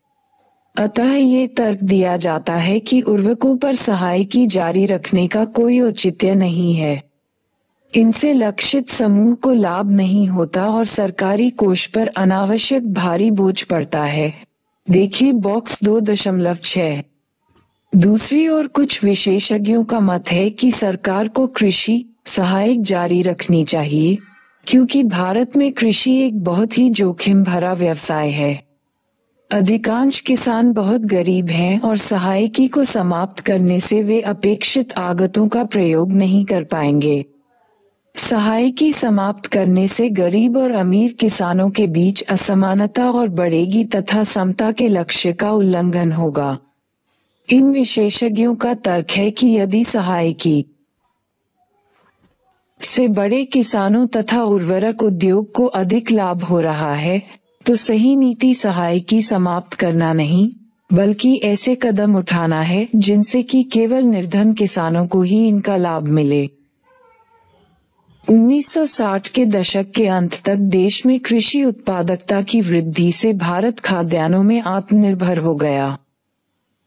Speaker 1: अतः ये तर्क दिया जाता है कि उर्वकों पर सहाय की जारी रखने का कोई औचित्य नहीं है। इनसे लक्षित समूह को लाभ नहीं होता और सरकारी कोष पर अनावश्यक भारी बोझ पड़ता है। देखिए बॉक्स दो दशमलव छह। दूसरी ओर कुछ विशेषज्ञों का मत है कि सरकार को कृषि सहायक जारी रखनी चाहिए, क्योंकि भारत में कृषि एक बहुत ही जोखिम भरा व्यवसाय है। अधिकांश किसान बहुत गरीब हैं और सहायकी को समाप्त करने से वे अपेक्षित आगतों का प्रयोग नहीं कर पाएँगे। सहायकी समाप्त करने से गरीब और अमीर किसानों के बीच असमानता और बढ़ेगी तथा समता के लक्ष्य का उल्लंघन होगा। इन विशेषज्ञों का तर्क है कि यदि सहायकी से बड़े किसानों तथा उर्वरक उद्योग को अधिक लाभ हो रहा है तो सही नीति सहाय की समाप्त करना नहीं, बल्कि ऐसे कदम उठाना है, जिनसे कि केवल निर्धन किसानों को ही इनका लाभ मिले। 1960 के दशक के अंत तक देश में कृषि उत्पादकता की वृद्धि से भारत खाद्यान्नों में आत्मनिर्भर हो गया।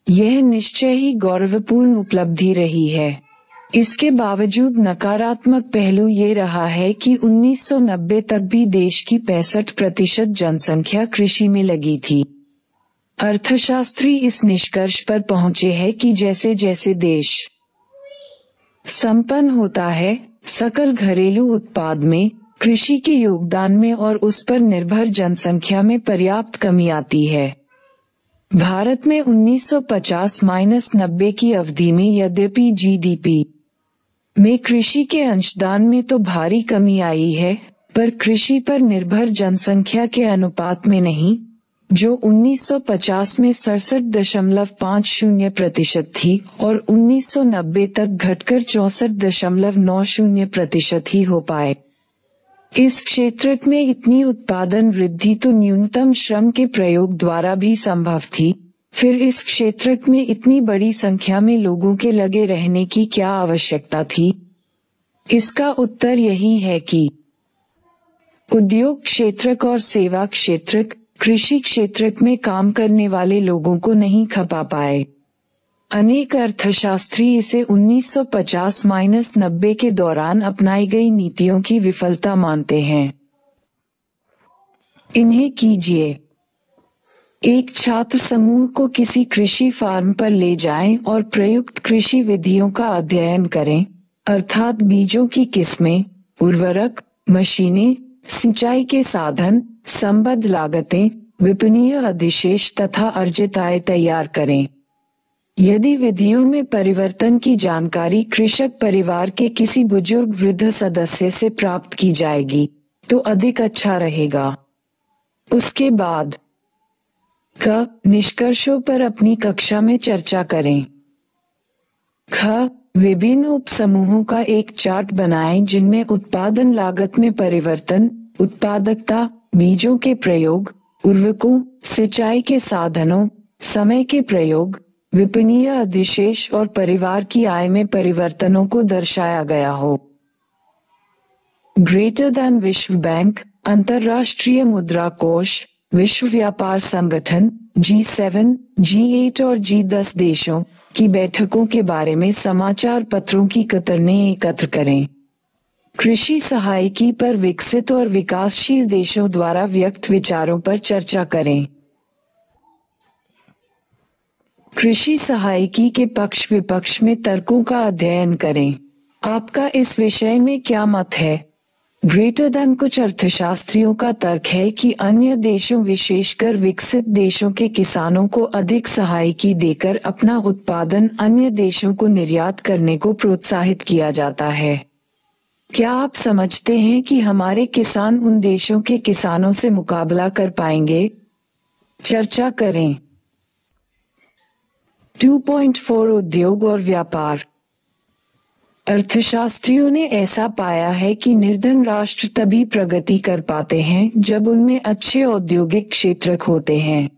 Speaker 1: यह निश्चय ही गौरवपूर्ण उपलब्धि रही है। इसके बावजूद नकारात्मक पहलू ये रहा है कि 1990 तक भी देश की पैंसठ प्रतिशत जनसंख्या कृषि में लगी थी। अर्थशास्त्री इस निष्कर्ष पर पहुँचे हैं कि जैसे जैसे देश संपन्न होता है, सकल घरेलू उत्पाद में, कृषि के योगदान में और उस पर निर्भर जनसंख्या में पर्याप्त कमी आती है। भारत में 1950 माइनस नब्बे की अवधि में यद्यपि जीडीपी में कृषि के अंशदान में तो भारी कमी आई है, पर कृषि पर निर्भर जनसंख्या के अनुपात में नहीं, जो 1950 में सड़सठ दशमलव पाँच शून्य प्रतिशत थी और 1990 तक घटकर चौसठ दशमलव नौ शून्य प्रतिशत ही हो पाए। इस क्षेत्र में इतनी उत्पादन वृद्धि तो न्यूनतम श्रम के प्रयोग द्वारा भी संभव थी। फिर इस क्षेत्र में इतनी बड़ी संख्या में लोगों के लगे रहने की क्या आवश्यकता थी? इसका उत्तर यही है कि उद्योग क्षेत्र और सेवा क्षेत्र कृषि क्षेत्र में काम करने वाले लोगों को नहीं खपा पाए। अनेक अर्थशास्त्री इसे 1950 माइनस नब्बे के दौरान अपनाई गई नीतियों की विफलता मानते हैं। इन्हें कीजिए। एक छात्र समूह को किसी कृषि फार्म पर ले जाएँ और प्रयुक्त कृषि विधियों का अध्ययन करें, अर्थात बीजों की किस्में, उर्वरक, मशीनें, सिंचाई के साधन, संबद्ध लागतें, विपणीय अधिशेष तथा अर्जित आय तैयार करें। यदि विधियों में परिवर्तन की जानकारी कृषक परिवार के किसी बुज़ुर्ग वृद्ध सदस्य से प्राप्त की जाएगी तो अधिक अच्छा रहेगा। उसके बाद क निष्कर्षों पर अपनी कक्षा में चर्चा करें। ख, विभिन्न उप समूहों का एक चार्ट बनाएँ जिनमें उत्पादन लागत में परिवर्तन, उत्पादकता, बीजों के प्रयोग, उर्वरकों, सिंचाई के साधनों, समय के प्रयोग, विपणीय अधिशेष और परिवार की आय में परिवर्तनों को दर्शाया गया हो। ग्रेटर देन विश्व बैंक, अंतर्राष्ट्रीय मुद्रा कोष विश्व व्यापार संगठन, जी सेवन, जी एट और जी दस देशों की बैठकों के बारे में समाचार पत्रों की कतरने एकत्र करें। कृषि सहायकी पर विकसित और विकासशील देशों द्वारा व्यक्त विचारों पर चर्चा करें। कृषि सहायकी के पक्ष विपक्ष में तर्कों का अध्ययन करें। आपका इस विषय में क्या मत है? ग्रेटर देन कुछ अर्थशास्त्रियों का तर्क है कि अन्य देशों, विशेषकर विकसित देशों के किसानों को अधिक सहायकी देकर अपना उत्पादन अन्य देशों को निर्यात करने को प्रोत्साहित किया जाता है। क्या आप समझते हैं कि हमारे किसान उन देशों के किसानों से मुकाबला कर पाएँगे? चर्चा करें। 2.4 उद्योग और व्यापार। अर्थशास्त्रियों ने ऐसा पाया है कि निर्धन राष्ट्र तभी प्रगति कर पाते हैं जब उनमें अच्छे औद्योगिक क्षेत्र होते हैं।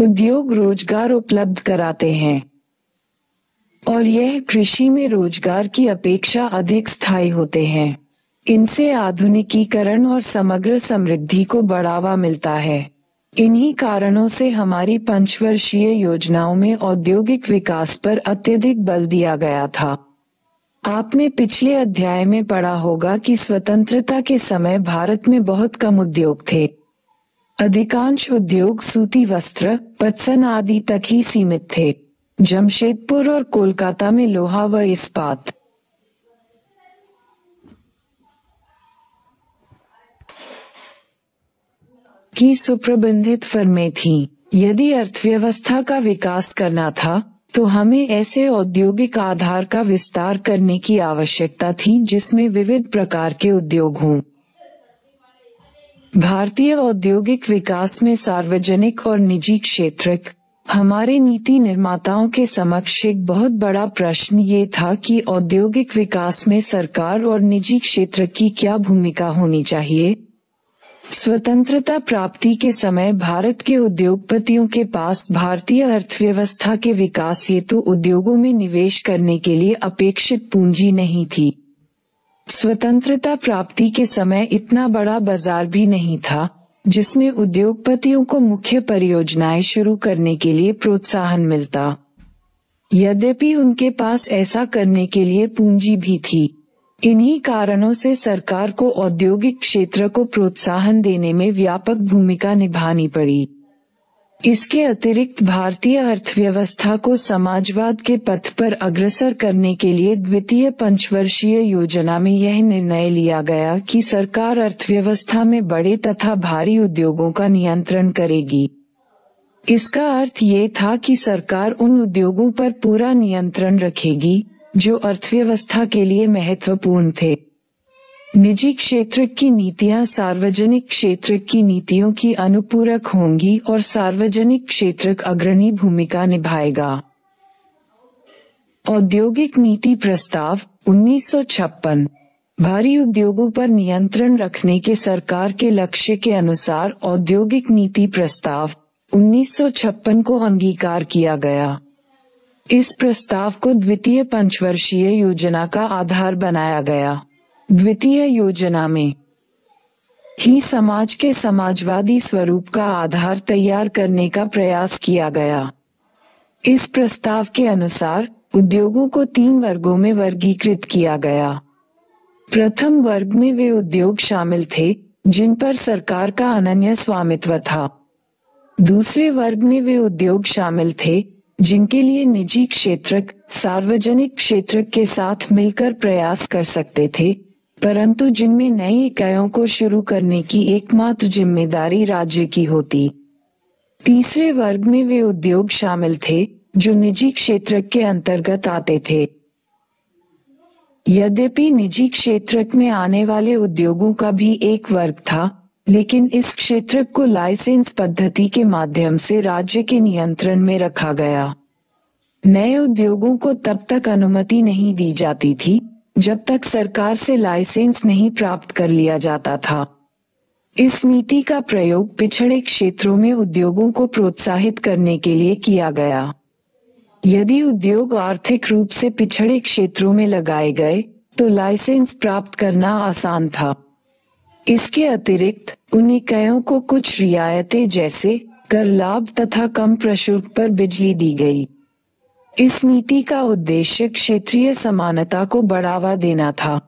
Speaker 1: उद्योग रोज़गार उपलब्ध कराते हैं। और यह कृषि में रोज़गार की अपेक्षा अधिक स्थायी होते हैं। इनसे आधुनिकीकरण और समग्र समृद्धि को बढ़ावा मिलता है। इन्हीं कारणों से हमारी पंचवर्षीय योजनाओं में औद्योगिक विकास पर अत्यधिक बल दिया गया था। आपने पिछले अध्याय में पढ़ा होगा कि स्वतंत्रता के समय भारत में बहुत कम उद्योग थे। अधिकांश उद्योग सूती वस्त्र, पत्सन आदि तक ही सीमित थे। जमशेदपुर और कोलकाता में लोहा व इस्पात। की सुप्रबंधित फर्में थीं। यदि अर्थव्यवस्था का विकास करना था तो हमें ऐसे औद्योगिक आधार का विस्तार करने की आवश्यकता थी जिसमें विविध प्रकार के उद्योग हों। भारतीय औद्योगिक विकास में सार्वजनिक और निजी क्षेत्र हमारे नीति निर्माताओं के समक्ष एक बहुत बड़ा प्रश्न ये था कि औद्योगिक विकास में सरकार और निजी क्षेत्र की क्या भूमिका होनी चाहिए। स्वतंत्रता प्राप्ति के समय भारत के उद्योगपतियों के पास भारतीय अर्थव्यवस्था के विकास हेतु उद्योगों में निवेश करने के लिए अपेक्षित पूंजी नहीं थी। स्वतंत्रता प्राप्ति के समय इतना बड़ा बाज़ार भी नहीं था, जिसमें उद्योगपतियों को मुख्य परियोजनाएँ शुरू करने के लिए प्रोत्साहन मिलता। यद्यपि उनके पास ऐसा करने के लिए पूंजी भी थी इन्हीं कारणों से सरकार को औद्योगिक क्षेत्र को प्रोत्साहन देने में व्यापक भूमिका निभानी पड़ी। इसके अतिरिक्त भारतीय अर्थव्यवस्था को समाजवाद के पथ पर अग्रसर करने के लिए द्वितीय पंचवर्षीय योजना में यह निर्णय लिया गया कि सरकार अर्थव्यवस्था में बड़े तथा भारी उद्योगों का नियंत्रण करेगी। इसका अर्थ ये था कि सरकार उन उद्योगों पर पूरा नियंत्रण रखेगी जो अर्थव्यवस्था के लिए महत्वपूर्ण थे। निजी क्षेत्र की नीतियाँ सार्वजनिक क्षेत्र की नीतियों की अनुपूरक होंगी और सार्वजनिक क्षेत्र अग्रणी भूमिका निभाएगा। औद्योगिक नीति प्रस्ताव 1956 भारी उद्योगों पर नियंत्रण रखने के सरकार के लक्ष्य के अनुसार औद्योगिक नीति प्रस्ताव 1956 को अंगीकार किया गया। इस प्रस्ताव को द्वितीय पंचवर्षीय योजना का आधार बनाया गया। द्वितीय योजना में ही समाज के समाजवादी स्वरूप का आधार तैयार करने का प्रयास किया गया। इस प्रस्ताव के अनुसार उद्योगों को तीन वर्गों में वर्गीकृत किया गया। प्रथम वर्ग में वे उद्योग शामिल थे, जिन पर सरकार का अनन्य स्वामित्व था। दूसरे वर्ग में वे उद्योग शामिल थे जिनके लिए निजी क्षेत्र सार्वजनिक क्षेत्र के साथ मिलकर प्रयास कर सकते थे, परंतु जिनमें नई इकाइयों को शुरू करने की एकमात्र ज़िम्मेदारी राज्य की होती। तीसरे वर्ग में वे उद्योग शामिल थे, जो निजी क्षेत्र के अंतर्गत आते थे। यद्यपि निजी क्षेत्र में आने वाले उद्योगों का भी एक वर्ग था लेकिन इस क्षेत्र को लाइसेंस पद्धति के माध्यम से राज्य के नियंत्रण में रखा गया। नए उद्योगों को तब तक अनुमति नहीं दी जाती थी, जब तक सरकार से लाइसेंस नहीं प्राप्त कर लिया जाता था। इस नीति का प्रयोग पिछड़े क्षेत्रों में उद्योगों को प्रोत्साहित करने के लिए किया गया। यदि उद्योग आर्थिक रूप से पिछड़े क्षेत्रों में लगाए गए तो लाइसेंस प्राप्त करना आसान था। इसके अतिरिक्त उन इकाइयों को कुछ रियायतें जैसे, कर लाभ तथा कम प्रशुल्क पर बिजली दी गई। इस नीति का उद्देश्य क्षेत्रीय समानता को बढ़ावा देना था।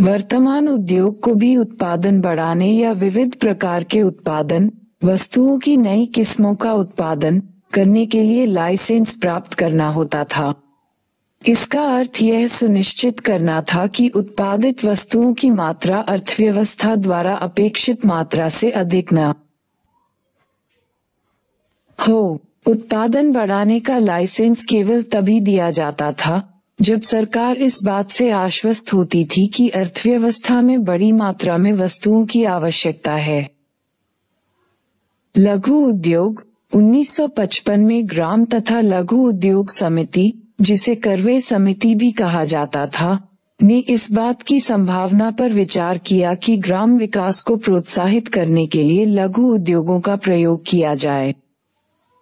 Speaker 1: वर्तमान उद्योग को भी उत्पादन बढ़ाने या विविध प्रकार के उत्पादन, वस्तुओं की नई किस्मों का उत्पादन करने के लिए लाइसेंस प्राप्त करना होता था। इसका अर्थ यह सुनिश्चित करना था कि उत्पादित वस्तुओं की मात्रा अर्थव्यवस्था द्वारा अपेक्षित मात्रा से अधिक न हो। उत्पादन बढ़ाने का लाइसेंस केवल तभी दिया जाता था, जब सरकार इस बात से आश्वस्त होती थी कि अर्थव्यवस्था में बड़ी मात्रा में वस्तुओं की आवश्यकता है। लघु उद्योग 1955 में ग्राम तथा लघु उद्योग समिति जिसे करवे समिति भी कहा जाता था, ने इस बात की संभावना पर विचार किया कि ग्राम विकास को प्रोत्साहित करने के लिए लघु उद्योगों का प्रयोग किया जाए।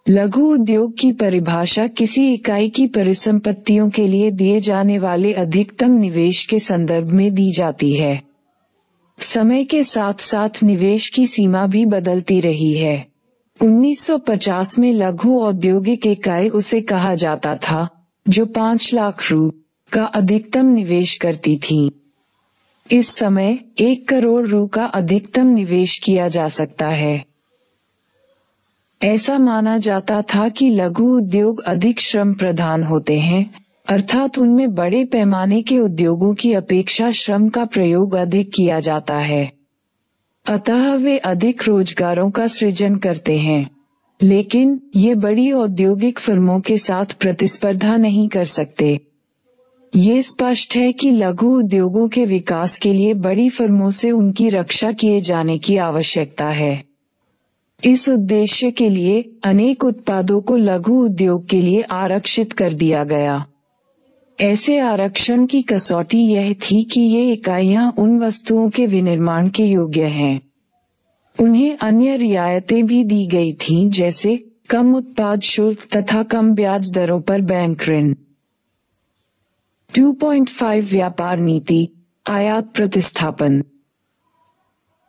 Speaker 1: लघु उद्योग की परिभाषा किसी इकाई की परिसंपत्तियों के लिए दिए जाने वाले अधिकतम निवेश के संदर्भ में दी जाती है। समय के साथ साथ निवेश की सीमा भी बदलती रही है। 1950 में लघु औद्योगिक इकाई उसे कहा जाता था। जो पाँच लाख रू का अधिकतम निवेश करती थी। इस समय एक करोड़ रू का अधिकतम निवेश किया जा सकता है। ऐसा माना जाता था कि लघु उद्योग अधिक श्रम प्रधान होते हैं, अर्थात उनमें बड़े पैमाने के उद्योगों की अपेक्षा श्रम का प्रयोग अधिक किया जाता है। अतः वे अधिक रोजगारों का सृजन करते हैं। लेकिन ये बड़ी औद्योगिक फर्मों के साथ प्रतिस्पर्धा नहीं कर सकते। ये स्पष्ट है कि लघु उद्योगों के विकास के लिए बड़ी फर्मों से उनकी रक्षा किए जाने की आवश्यकता है। इस उद्देश्य के लिए अनेक उत्पादों को लघु उद्योग के लिए आरक्षित कर दिया गया। ऐसे आरक्षण की कसौटी यह थी कि ये इकाइयाँ उन वस्तुओं के विनिर्माण के योग्य हैं। उन्हें अन्य रियायतें भी दी गई थीं, जैसे कम उत्पाद शुल्क तथा कम ब्याज दरों पर बैंक ऋण। 2.5 व्यापार नीति, आयात प्रतिस्थापन।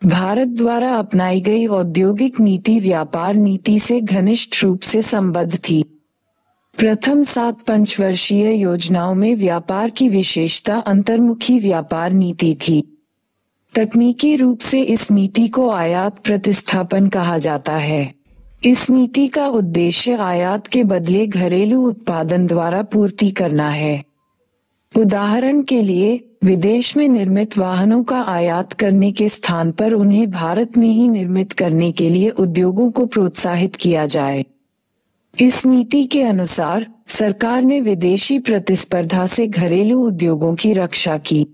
Speaker 1: भारत द्वारा अपनाई गई औद्योगिक नीति व्यापार नीति से घनिष्ठ रूप से संबद्ध थी। प्रथम सात पंचवर्षीय योजनाओं में व्यापार की विशेषता अंतर्मुखी व्यापार नीति थी। तकनीकी रूप से इस नीति को आयात प्रतिस्थापन कहा जाता है। इस नीति का उद्देश्य आयात के बदले घरेलू उत्पादन द्वारा पूर्ति करना है। उदाहरण के लिए, विदेश में निर्मित वाहनों का आयात करने के स्थान पर उन्हें भारत में ही निर्मित करने के लिए उद्योगों को प्रोत्साहित किया जाए। इस नीति के अनुसार, सरकार ने विदेशी प्रतिस्पर्धा से घरेलू उद्योगों की रक्षा की।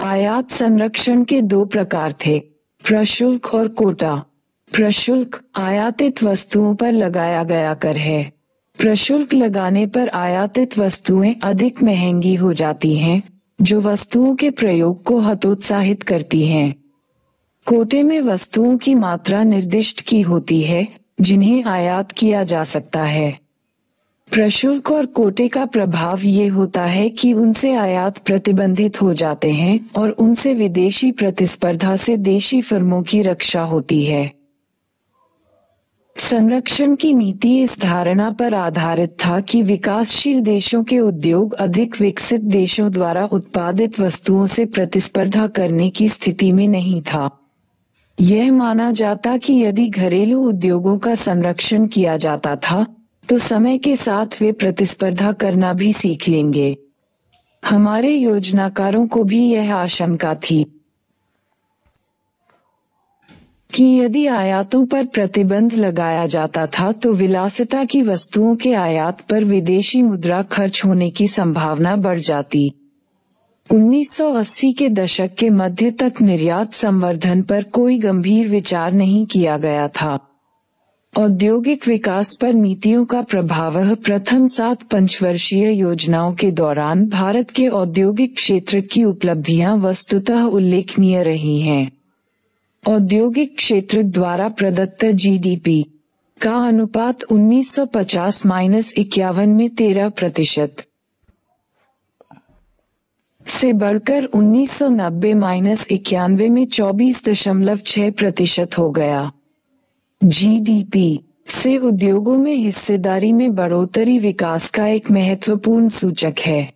Speaker 1: आयात संरक्षण के दो प्रकार थे, प्रशुल्क और कोटा। प्रशुल्क आयातित वस्तुओं पर लगाया गया कर है। प्रशुल्क लगाने पर आयातित वस्तुएँ अधिक महँगी हो जाती हैं, जो वस्तुओं के प्रयोग को हतोत्साहित करती हैं। कोटे में वस्तुओं की मात्रा निर्दिष्ट की होती है, जिन्हें आयात किया जा सकता है। प्रशुल्क और कोटे का प्रभाव ये होता है कि उनसे आयात प्रतिबंधित हो जाते हैं और उनसे विदेशी प्रतिस्पर्धा से देशी फर्मों की रक्षा होती है। संरक्षण की नीति इस धारणा पर आधारित था कि विकासशील देशों के उद्योग अधिक विकसित देशों द्वारा उत्पादित वस्तुओं से प्रतिस्पर्धा करने की स्थिति में नहीं था। यह माना जाता कि यदि घरेलू उद्योगों का संरक्षण किया जाता था तो समय के साथ वे प्रतिस्पर्धा करना भी सीख लेंगे। हमारे योजनाकारों को भी यह आशंका थी कि यदि आयातों पर प्रतिबंध लगाया जाता था तो विलासिता की वस्तुओं के आयात पर विदेशी मुद्रा खर्च होने की संभावना बढ़ जाती। 1980 के दशक के मध्य तक निर्यात संवर्धन पर कोई गंभीर विचार नहीं किया गया था। औद्योगिक विकास पर नीतियों का प्रभाव प्रथम सात पंचवर्षीय योजनाओं के दौरान भारत के औद्योगिक क्षेत्र की उपलब्धियाँ वस्तुतः उल्लेखनीय रही हैं। औद्योगिक क्षेत्र द्वारा प्रदत्त जीडीपी का अनुपात 1950 माइनस इक्यावन में 13 प्रतिशत से बढ़कर 1990 माइनस इक्यानवे में चौबीस दशमलव छह प्रतिशत हो गया जीडीपी से उद्योगों में हिस्सेदारी में बढ़ोतरी विकास का एक महत्वपूर्ण सूचक है।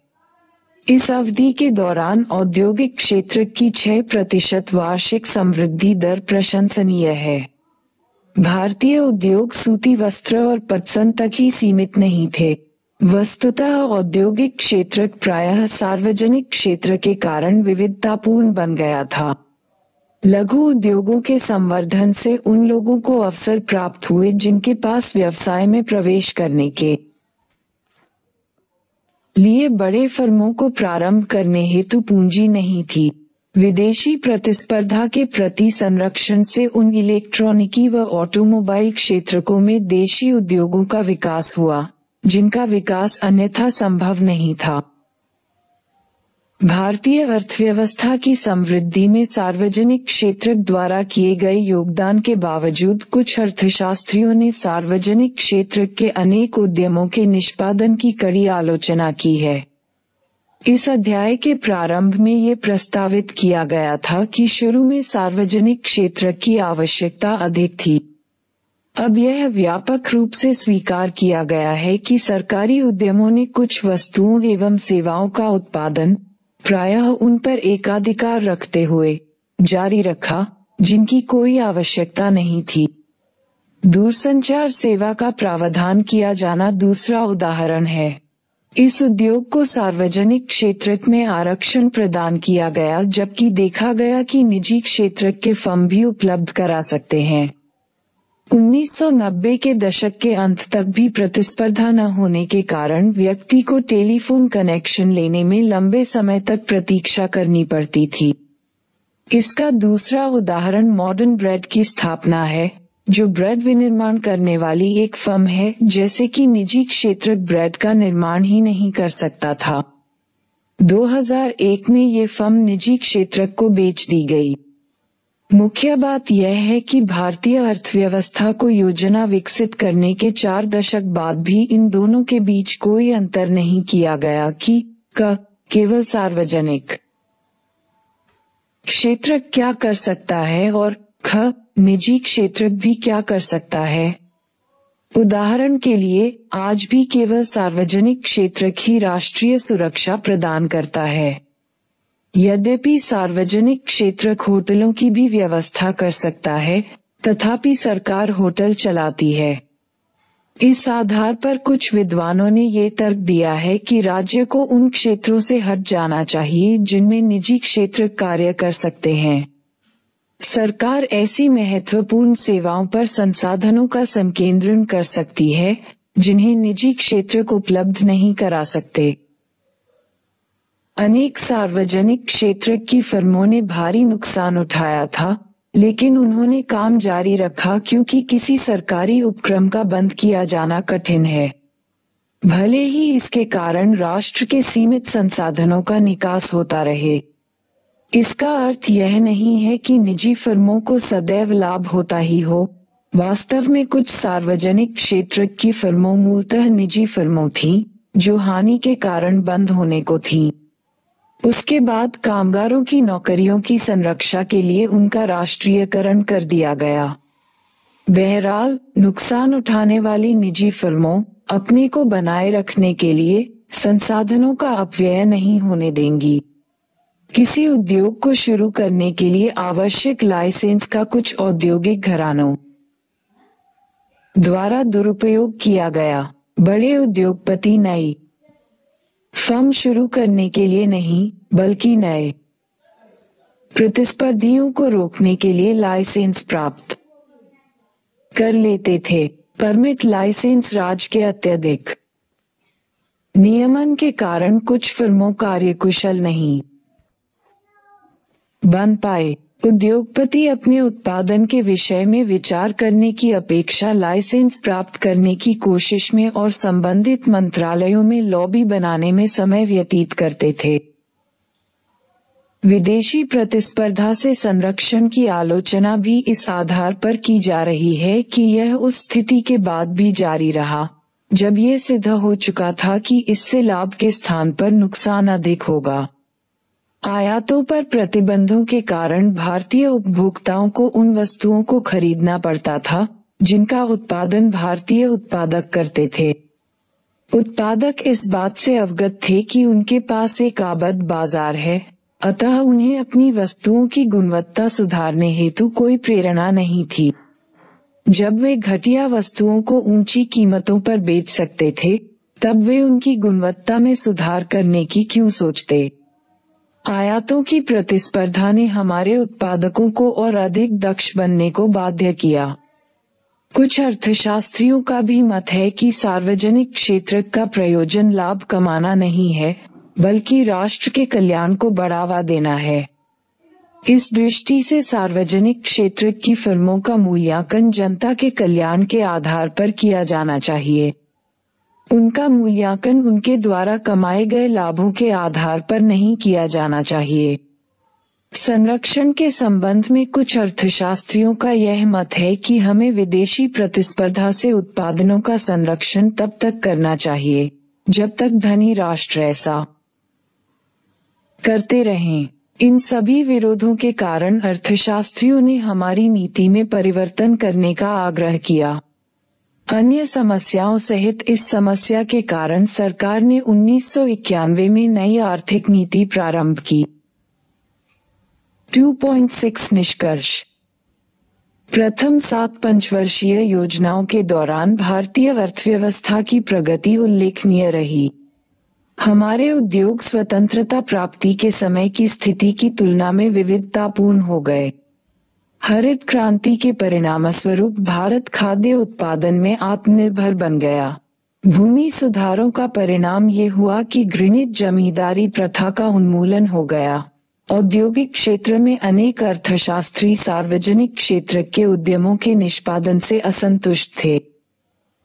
Speaker 1: इस अवधि के दौरान औद्योगिक क्षेत्र की 6 प्रतिशत वार्षिक समृद्धि दर प्रशंसनीय है। भारतीय उद्योग सूती वस्त्र और पटसन तक ही सीमित नहीं थे। वस्तुतः औद्योगिक क्षेत्र प्रायः सार्वजनिक क्षेत्र के कारण विविधतापूर्ण बन गया था। लघु उद्योगों के संवर्धन से उन लोगों को अवसर प्राप्त हुए जिनके पास व्यवसाय में प्रवेश करने के लिए बड़े फर्मों को प्रारंभ करने हेतु पूंजी नहीं थी। विदेशी प्रतिस्पर्धा के प्रति संरक्षण से उन इलेक्ट्रॉनिकी व ऑटोमोबाइल क्षेत्रकों में देशी उद्योगों का विकास हुआ, जिनका विकास अन्यथा संभव नहीं था। भारतीय अर्थव्यवस्था की समृद्धि में सार्वजनिक क्षेत्र द्वारा किए गए योगदान के बावजूद कुछ अर्थशास्त्रियों ने सार्वजनिक क्षेत्र के अनेक उद्यमों के निष्पादन की कड़ी आलोचना की है। इस अध्याय के प्रारंभ में ये प्रस्तावित किया गया था कि शुरू में सार्वजनिक क्षेत्र की आवश्यकता अधिक थी। अब यह व्यापक रूप से स्वीकार किया गया है कि सरकारी उद्यमों ने कुछ वस्तुओं एवं सेवाओं का उत्पादन प्रायः उन पर एकाधिकार रखते हुए जारी रखा, जिनकी कोई आवश्यकता नहीं थी। दूरसंचार सेवा का प्रावधान किया जाना दूसरा उदाहरण है। इस उद्योग को सार्वजनिक क्षेत्र में आरक्षण प्रदान किया गया, जबकि देखा गया कि निजी क्षेत्र के फर्म भी उपलब्ध करा सकते हैं। 1990 के दशक के अंत तक भी प्रतिस्पर्धा न होने के कारण व्यक्ति को टेलीफोन कनेक्शन लेने में लंबे समय तक प्रतीक्षा करनी पड़ती थी। इसका दूसरा उदाहरण मॉडर्न ब्रेड की स्थापना है, जो ब्रेड विनिर्माण करने वाली एक फर्म है, जैसे कि निजी क्षेत्र ब्रेड का निर्माण ही नहीं कर सकता था। 2001 में ये फर्म निजी क्षेत्र को बेच दी गई। मुख्य बात यह है कि भारतीय अर्थव्यवस्था को योजना विकसित करने के चार दशक बाद भी इन दोनों के बीच कोई अंतर नहीं किया गया कि क, केवल सार्वजनिक क्षेत्र क्या कर सकता है और ख, निजी क्षेत्र भी क्या कर सकता है। उदाहरण के लिए, आज भी केवल सार्वजनिक क्षेत्र ही राष्ट्रीय सुरक्षा प्रदान करता है। यद्यपि सार्वजनिक क्षेत्र होटलों की भी व्यवस्था कर सकता है, तथापि सरकार होटल चलाती है। इस आधार पर कुछ विद्वानों ने ये तर्क दिया है कि राज्य को उन क्षेत्रों से हट जाना चाहिए जिनमें निजी क्षेत्र कार्य कर सकते हैं। सरकार ऐसी महत्वपूर्ण सेवाओं पर संसाधनों का संकेंद्रण कर सकती है, जिन्हें निजी क्षेत्र को उपलब्ध नहीं करा सकते। अनेक सार्वजनिक क्षेत्र की फर्मों ने भारी नुकसान उठाया था, लेकिन उन्होंने काम जारी रखा क्योंकि किसी सरकारी उपक्रम का बंद किया जाना कठिन है। भले ही इसके कारण राष्ट्र के सीमित संसाधनों का निकास होता रहे। इसका अर्थ यह नहीं है कि निजी फर्मों को सदैव लाभ होता ही हो। वास्तव में कुछ सार्वजनिक क्षेत्र की फर्मों मूलतः निजी फर्मों थी, जो हानि के कारण बंद होने को थी। उसके बाद कामगारों की नौकरियों की संरक्षा के लिए उनका राष्ट्रीयकरण कर दिया गया। बहरहाल, नुकसान उठाने वाली निजी फर्मों अपने को बनाए रखने के लिए संसाधनों का अपव्यय नहीं होने देंगी। किसी उद्योग को शुरू करने के लिए आवश्यक लाइसेंस का कुछ औद्योगिक घरानों द्वारा दुरुपयोग किया गया। बड़े उद्योगपति नई फर्म शुरू करने के लिए नहीं, बल्कि नए प्रतिस्पर्धियों को रोकने के लिए लाइसेंस प्राप्त कर लेते थे। परमिट लाइसेंस राज के अत्यधिक नियमन के कारण कुछ फ़िल्मों कार्यकुशल नहीं बन पाए। उद्योगपति अपने उत्पादन के विषय में विचार करने की अपेक्षा लाइसेंस प्राप्त करने की कोशिश में और संबंधित मंत्रालयों में लॉबी बनाने में समय व्यतीत करते थे। विदेशी प्रतिस्पर्धा से संरक्षण की आलोचना भी इस आधार पर की जा रही है कि यह उस स्थिति के बाद भी जारी रहा, जब ये सिद्ध हो चुका था कि इससे लाभ के स्थान पर नुकसान अधिक होगा। आयातों पर प्रतिबंधों के कारण भारतीय उपभोक्ताओं को उन वस्तुओं को खरीदना पड़ता था, जिनका उत्पादन भारतीय उत्पादक करते थे। उत्पादक इस बात से अवगत थे कि उनके पास एक आबद बाज़ार है, अतः उन्हें अपनी वस्तुओं की गुणवत्ता सुधारने हेतु कोई प्रेरणा नहीं थी। जब वे घटिया वस्तुओं को ऊँची कीमतों पर बेच सकते थे, तब वे उनकी गुणवत्ता में सुधार करने की क्यों सोचते? आयातों की प्रतिस्पर्धा ने हमारे उत्पादकों को और अधिक दक्ष बनने को बाध्य किया। कुछ अर्थशास्त्रियों का भी मत है कि सार्वजनिक क्षेत्र का प्रयोजन लाभ कमाना नहीं है, बल्कि राष्ट्र के कल्याण को बढ़ावा देना है। इस दृष्टि से सार्वजनिक क्षेत्र की फ़िल्मों का मूल्यांकन जनता के कल्याण के आधार पर किया जाना चाहिए। उनका मूल्यांकन उनके द्वारा कमाए गए लाभों के आधार पर नहीं किया जाना चाहिए। संरक्षण के संबंध में कुछ अर्थशास्त्रियों का यह मत है कि हमें विदेशी प्रतिस्पर्धा से उत्पादनों का संरक्षण तब तक करना चाहिए, जब तक धनी राष्ट्र ऐसा करते रहें। इन सभी विरोधों के कारण अर्थशास्त्रियों ने हमारी नीति में परिवर्तन करने का आग्रह किया। अन्य समस्याओं सहित इस समस्या के कारण सरकार ने उन्नीस सौ इक्यानवे में नई आर्थिक नीति प्रारंभ की। 2.6 निष्कर्ष। प्रथम सात पंचवर्षीय योजनाओं के दौरान भारतीय अर्थव्यवस्था की प्रगति उल्लेखनीय रही। हमारे उद्योग स्वतंत्रता प्राप्ति के समय की स्थिति की तुलना में विविधतापूर्ण हो गए। हरित क्रांति के परिणाम स्वरूप भारत खाद्य उत्पादन में आत्मनिर्भर बन गया। भूमि सुधारों का परिणाम ये हुआ कि घृणित जमींदारी प्रथा का उन्मूलन हो गया। औद्योगिक क्षेत्र में अनेक अर्थशास्त्री सार्वजनिक क्षेत्र के उद्यमों के निष्पादन से असंतुष्ट थे।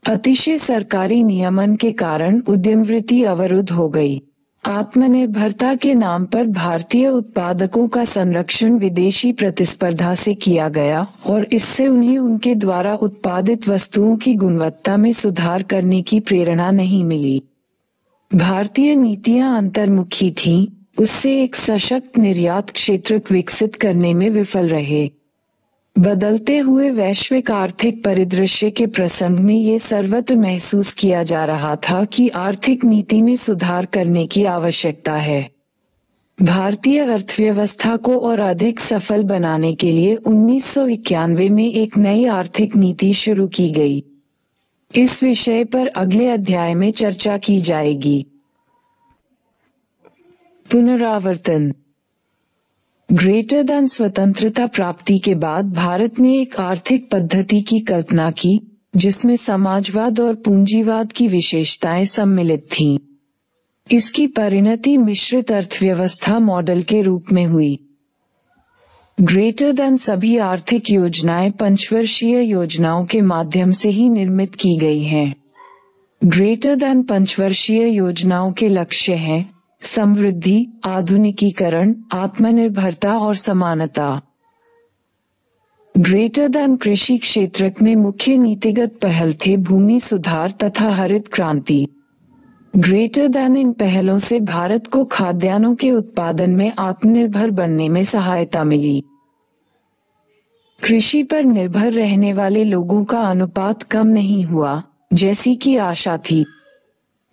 Speaker 1: अतिशय सरकारी नियमन के कारण उद्यम वृत्ति अवरुद्ध हो गई। आत्मनिर्भरता के नाम पर भारतीय उत्पादकों का संरक्षण विदेशी प्रतिस्पर्धा से किया गया और इससे उन्हें उनके द्वारा उत्पादित वस्तुओं की गुणवत्ता में सुधार करने की प्रेरणा नहीं मिली। भारतीय नीतियाँ अंतर्मुखी थीं, उससे एक सशक्त निर्यात क्षेत्र विकसित करने में विफल रहे। बदलते हुए वैश्विक आर्थिक परिदृश्य के प्रसंग में ये सर्वत्र महसूस किया जा रहा था कि आर्थिक नीति में सुधार करने की आवश्यकता है। भारतीय अर्थव्यवस्था को और अधिक सफल बनाने के लिए उन्नीस सौ इक्यानवे में एक नई आर्थिक नीति शुरू की गई। इस विषय पर अगले अध्याय में चर्चा की जाएगी। पुनरावर्तन। ग्रेटर देन स्वतंत्रता प्राप्ति के बाद भारत ने एक आर्थिक पद्धति की कल्पना की जिसमें समाजवाद और पूंजीवाद की विशेषताएँ सम्मिलित थीं। इसकी परिणति मिश्रित अर्थव्यवस्था मॉडल के रूप में हुई ग्रेटर देन सभी आर्थिक योजनाएँ पंचवर्षीय योजनाओं के माध्यम से ही निर्मित की गई हैं। ग्रेटर देन पंचवर्षीय योजनाओं के लक्ष्य हैं समृद्धि, आधुनिकीकरण, आत्मनिर्भरता और समानता। ग्रेटर देन कृषि क्षेत्र में मुख्य नीतिगत पहल थे भूमि सुधार तथा हरित क्रांति। ग्रेटर देन इन पहलों से भारत को खाद्यान्नों के उत्पादन में आत्मनिर्भर बनने में सहायता मिली। कृषि पर निर्भर रहने वाले लोगों का अनुपात कम नहीं हुआ, जैसी की आशा थी।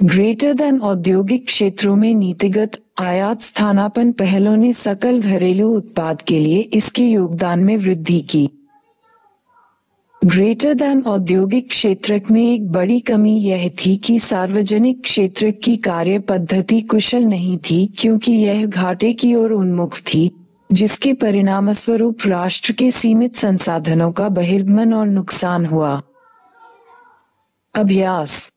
Speaker 1: ग्रेटर देन औद्योगिक क्षेत्रों में नीतिगत आयात स्थानापन पहलों ने सकल घरेलू उत्पाद के लिए इसके योगदान में वृद्धि की। ग्रेटर देन औद्योगिक क्षेत्र में एक बड़ी कमी यह थी कि सार्वजनिक क्षेत्र की कार्य पद्धति कुशल नहीं थी, क्योंकि यह घाटे की ओर उन्मुख थी, जिसके परिणाम स्वरूप राष्ट्र के सीमित संसाधनों का बहिर्गमन और नुकसान हुआ। अभ्यास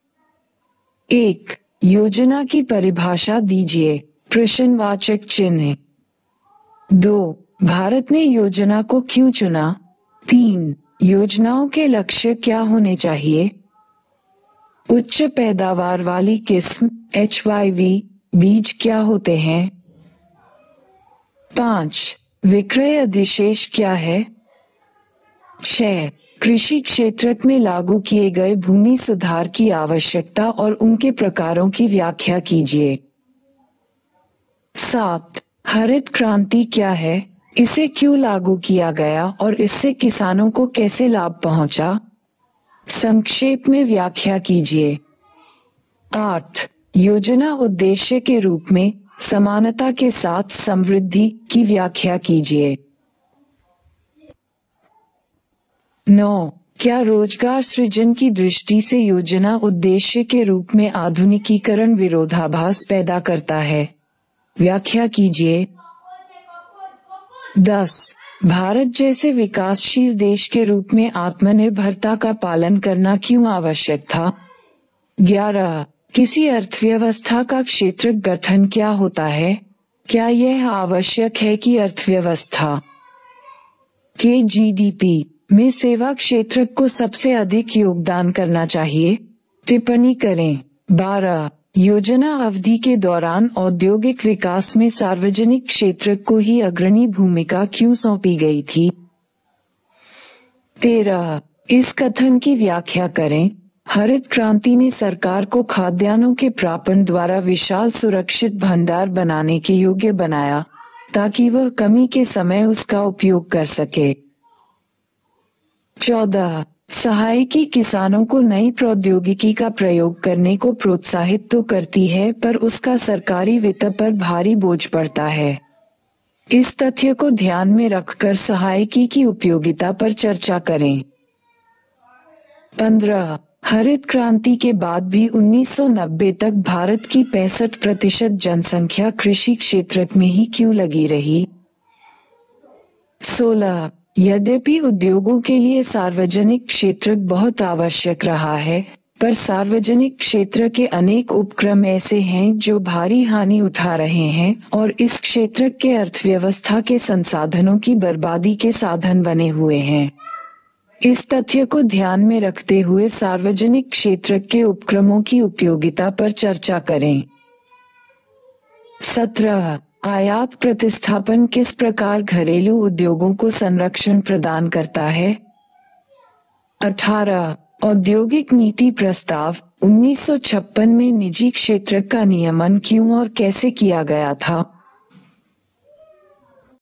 Speaker 1: एक, योजना की परिभाषा दीजिए, प्रश्नवाचक चिन्ह। दो, भारत ने योजना को क्यों चुना? तीन, योजनाओं के लक्ष्य क्या होने चाहिए? उच्च पैदावार वाली किस्म एचवाईवी बीज क्या होते हैं? पाँच, विक्रय अधिशेष क्या है? छह कृषि क्षेत्र में लागू किए गए भूमि सुधार की आवश्यकता और उनके प्रकारों की व्याख्या कीजिए। सात, हरित क्रांति क्या है? इसे क्यों लागू किया गया और इससे किसानों को कैसे लाभ पहुँचा? संक्षेप में व्याख्या कीजिए। आठ, योजना उद्देश्य के रूप में समानता के साथ समृद्धि की व्याख्या कीजिए। नौ क्या रोज़गार सृजन की दृष्टि से योजना उद्देश्य के रूप में आधुनिकीकरण विरोधाभास पैदा करता है? व्याख्या कीजिए। दस। भारत जैसे विकासशील देश के रूप में आत्मनिर्भरता का पालन करना क्यों आवश्यक था? ग्यारह। किसी अर्थव्यवस्था का क्षेत्र गठन क्या होता है? क्या यह आवश्यक है कि अर्थव्यवस्था? के जीडीपी में सेवा क्षेत्र को सबसे अधिक योगदान करना चाहिए। टिप्पणी करें। बारह, योजना अवधि के दौरान औद्योगिक विकास में सार्वजनिक क्षेत्र को ही अग्रणी भूमिका क्यों सौंपी गई थी? तेरह, इस कथन की व्याख्या करें। हरित क्रांति ने सरकार को खाद्यान्नों के प्रापण द्वारा विशाल सुरक्षित भंडार बनाने के योग्य बनाया, ताकि वह कमी के समय उसका उपयोग कर सके। चौदह सहायकी किसानों को नई प्रौद्योगिकी का प्रयोग करने को प्रोत्साहित तो करती है, पर उसका सरकारी वित्त पर भारी बोझ पड़ता है। इस तथ्य को ध्यान में रखकर सहायकी की उपयोगिता पर चर्चा करें। पंद्रह, हरित क्रांति के बाद भी 1990 तक भारत की पैंसठ प्रतिशत जनसंख्या कृषि क्षेत्र में ही क्यों लगी रही? सोलह यद्यपि उद्योगों के लिए सार्वजनिक क्षेत्र बहुत आवश्यक रहा है, पर सार्वजनिक क्षेत्र के अनेक उपक्रम ऐसे हैं जो भारी हानि उठा रहे हैं और इस क्षेत्र के अर्थव्यवस्था के संसाधनों की बर्बादी के साधन बने हुए हैं। इस तथ्य को ध्यान में रखते हुए सार्वजनिक क्षेत्र के उपक्रमों की उपयोगिता पर चर्चा करें। सत्रह आयात प्रतिस्थापन किस प्रकार घरेलू उद्योगों को संरक्षण प्रदान करता है 18. औद्योगिक नीति प्रस्ताव 1956 में निजी क्षेत्र का नियमन क्यों और कैसे किया गया था